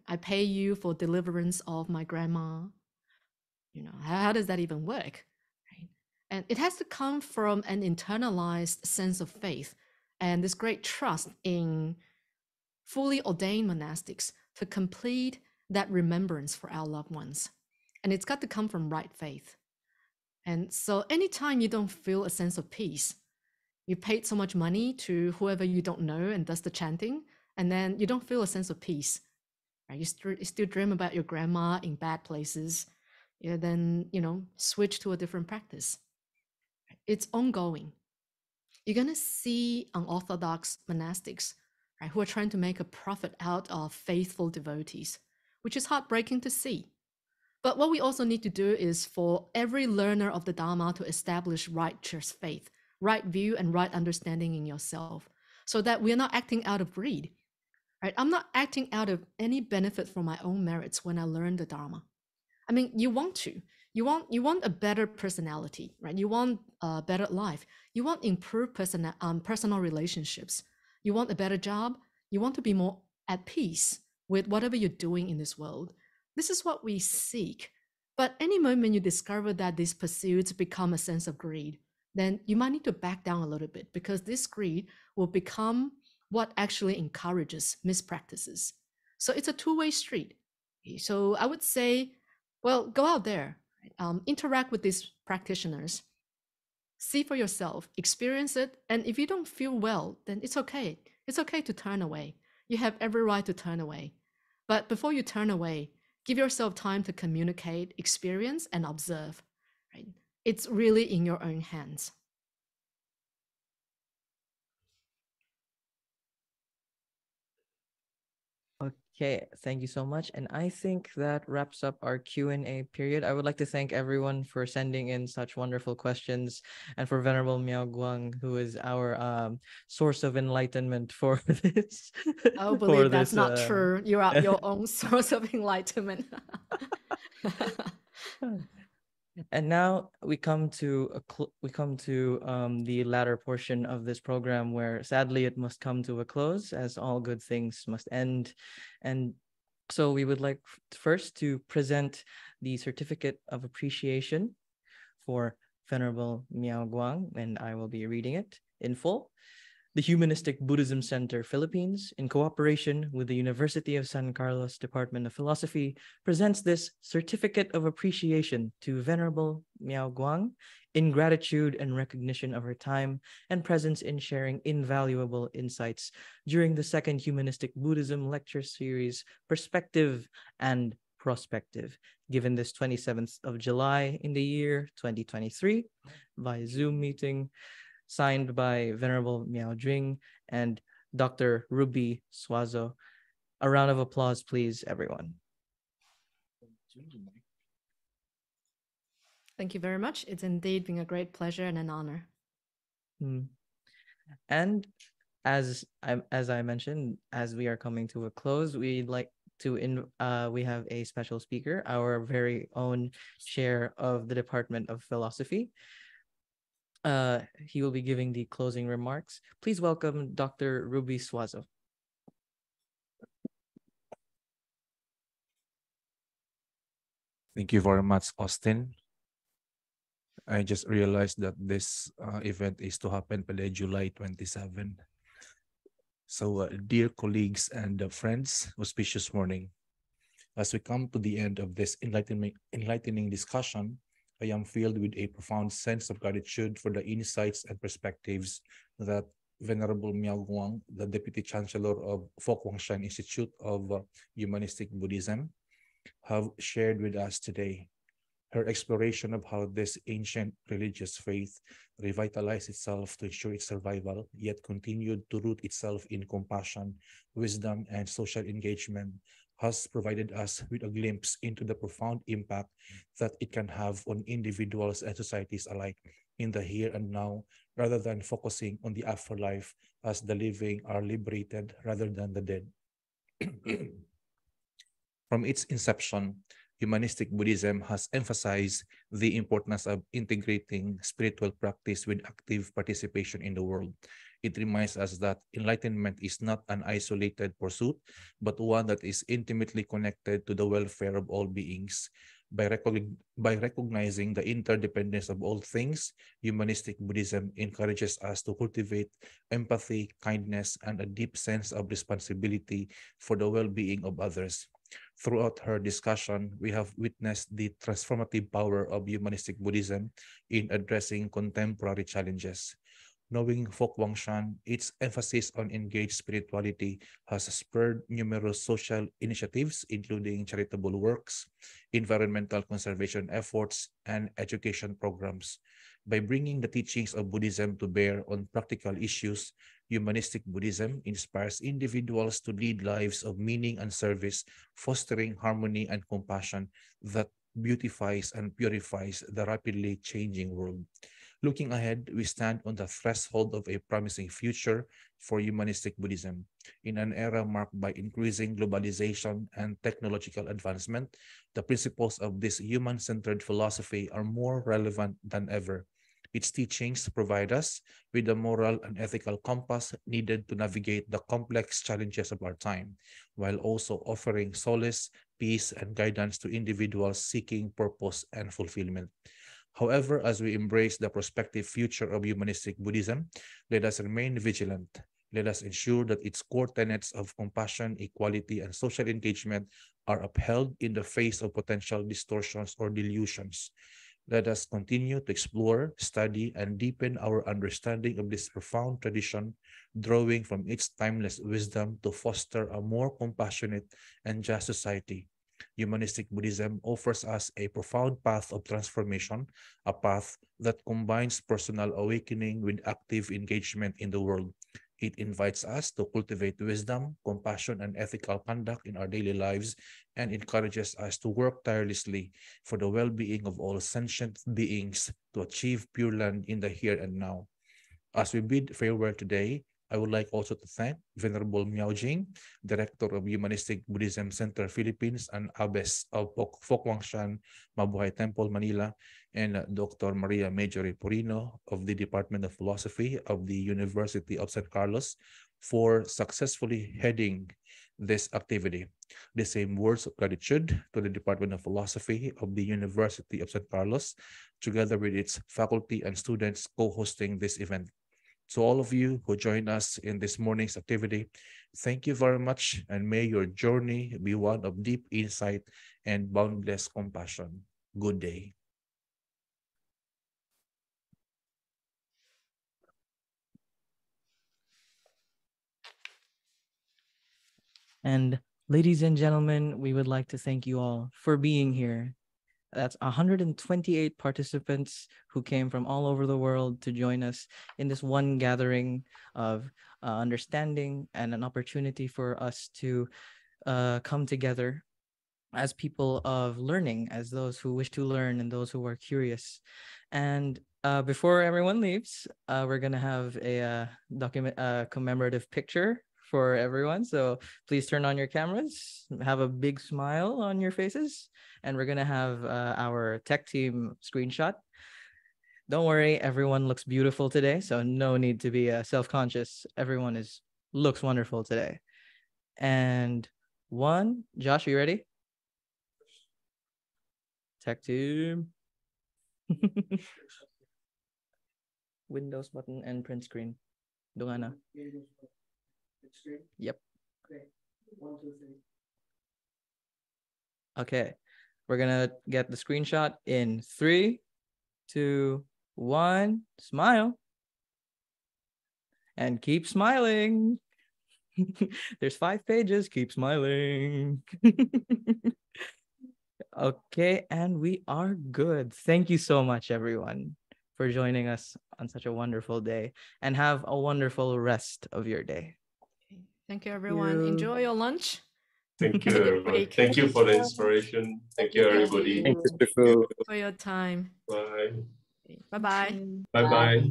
I pay you for deliverance of my grandma. You know, how, how does that even work? Right? And it has to come from an internalized sense of faith and this great trust in fully ordained monastics to complete that remembrance for our loved ones. And it's got to come from right faith. And so anytime you don't feel a sense of peace, you paid so much money to whoever you don't know and does the chanting, and then you don't feel a sense of peace. Right? You, st- you still dream about your grandma in bad places. Yeah, then you know, switch to a different practice. It's ongoing. You're gonna see unorthodox monastics, right, who are trying to make a profit out of faithful devotees, which is heartbreaking to see. But what we also need to do is for every learner of the Dharma to establish righteous faith, right view, and right understanding in yourself, so that we're not acting out of greed. Right? I'm not acting out of any benefit for my own merits when I learn the Dharma. I mean, you want to. You want you want a better personality, right? You want a better life. You want improved personal um, personal relationships. You want a better job. You want to be more at peace with whatever you're doing in this world. This is what we seek. But any moment you discover that these pursuits become a sense of greed, then you might need to back down a little bit because this greed will become what actually encourages mispractices. So it's a two-way street. So I would say, well, go out there, um, interact with these practitioners, see for yourself, experience it, and if you don't feel well, then it's okay. It's okay to turn away. You have every right to turn away. But before you turn away, give yourself time to communicate, experience, and observe. Right? It's really in your own hands. Okay, thank you so much. And I think that wraps up our Q&A period. I would like to thank everyone for sending in such wonderful questions and for Venerable Miao Guang, who is our um, source of enlightenment for this. Oh, for believe that's this, not uh, true. You are your own source of enlightenment. And now we come to we come to um, the latter portion of this program, where sadly it must come to a close, as all good things must end. And so we would like first to present the certificate of appreciation for Venerable Miao Guang, and I will be reading it in full. The Humanistic Buddhism Center Philippines, in cooperation with the University of San Carlos Department of Philosophy, presents this certificate of appreciation to Venerable Miao Guang in gratitude and recognition of her time and presence in sharing invaluable insights during the second Humanistic Buddhism lecture series, Perspective and Prospective, given this 27th of July in the year 2023 via Zoom meeting signed by Venerable Miao Jing and Dr. Ruby Suazo. A round of applause, please, everyone. Thank you very much. It's indeed been a great pleasure and an honor. Hmm. And as I as I mentioned, as we are coming to a close, we'd like to in uh we have a special speaker, our very own chair of the Department of Philosophy. Uh, he will be giving the closing remarks. Please welcome Dr. Ruby Suazo. Thank you very much, Austin. I just realized that this uh, event is to happen by July 27. So, uh, dear colleagues and uh, friends, auspicious morning. As we come to the end of this enlightening, enlightening discussion, I am filled with a profound sense of gratitude for the insights and perspectives that Venerable Miao Guang, the Deputy Chancellor of Fo Guangshan Institute of uh, Humanistic Buddhism, have shared with us today. Her exploration of how this ancient religious faith revitalized itself to ensure its survival, yet continued to root itself in compassion, wisdom, and social engagement, has provided us with a glimpse into the profound impact that it can have on individuals and societies alike in the here and now, rather than focusing on the afterlife as the living are liberated rather than the dead. From its inception, humanistic Buddhism has emphasized the importance of integrating spiritual practice with active participation in the world. It reminds us that enlightenment is not an isolated pursuit, but one that is intimately connected to the welfare of all beings. By, recog- by recognizing the interdependence of all things, humanistic Buddhism encourages us to cultivate empathy, kindness, and a deep sense of responsibility for the well being of others. Throughout her discussion, we have witnessed the transformative power of humanistic Buddhism in addressing contemporary challenges. Knowing Fo Guangshan, its emphasis on engaged spirituality has spurred numerous social initiatives, including charitable works, environmental conservation efforts, and education programs. By bringing the teachings of Buddhism to bear on practical issues, humanistic Buddhism inspires individuals to lead lives of meaning and service, fostering harmony and compassion that beautifies and purifies the rapidly changing world. Looking ahead, we stand on the threshold of a promising future for humanistic Buddhism. In an era marked by increasing globalization and technological advancement, the principles of this human centered philosophy are more relevant than ever. Its teachings provide us with the moral and ethical compass needed to navigate the complex challenges of our time, while also offering solace, peace, and guidance to individuals seeking purpose and fulfillment. However, as we embrace the prospective future of humanistic Buddhism, let us remain vigilant. Let us ensure that its core tenets of compassion, equality, and social engagement are upheld in the face of potential distortions or delusions. Let us continue to explore, study, and deepen our understanding of this profound tradition, drawing from its timeless wisdom to foster a more compassionate and just society. Humanistic Buddhism offers us a profound path of transformation, a path that combines personal awakening with active engagement in the world. It invites us to cultivate wisdom, compassion, and ethical conduct in our daily lives and encourages us to work tirelessly for the well being of all sentient beings to achieve Pure Land in the here and now. As we bid farewell today, I would like also to thank Venerable Miao Jing, Director of Humanistic Buddhism Center Philippines and Abbess of Fok Fo Guangshan Mabuhay Temple, Manila, and Dr. Maria Majore Porino of the Department of Philosophy of the University of San Carlos for successfully heading this activity. The same words of gratitude to the Department of Philosophy of the University of San Carlos, together with its faculty and students co-hosting this event. To all of you who joined us in this morning's activity, thank you very much and may your journey be one of deep insight and boundless compassion. Good day. And ladies and gentlemen, we would like to thank you all for being here. That's 128 participants who came from all over the world to join us in this one gathering of uh, understanding and an opportunity for us to uh, come together as people of learning, as those who wish to learn and those who are curious. And uh, before everyone leaves, uh, we're gonna have a uh, document, uh, commemorative picture for everyone. So please turn on your cameras, have a big smile on your faces, and we're gonna have uh, our tech team screenshot. Don't worry, everyone looks beautiful today, so no need to be uh, self-conscious. Everyone is looks wonderful today. And one, Josh, are you ready? Tech team. Windows button and print screen. Doon nga na. Yep. Okay. We're gonna get the screenshot in three, two, one. Smile. And keep smiling. There's five pages. Keep smiling. okay, and we are good. Thank you so much, everyone, for joining us on such a wonderful day. And have a wonderful rest of your day. Thank you, everyone. you. Enjoy your lunch. Thank you, Have everyone. Thank you for the inspiration. Thank you, everybody. Thank you for your time. Bye. Bye bye. Bye bye.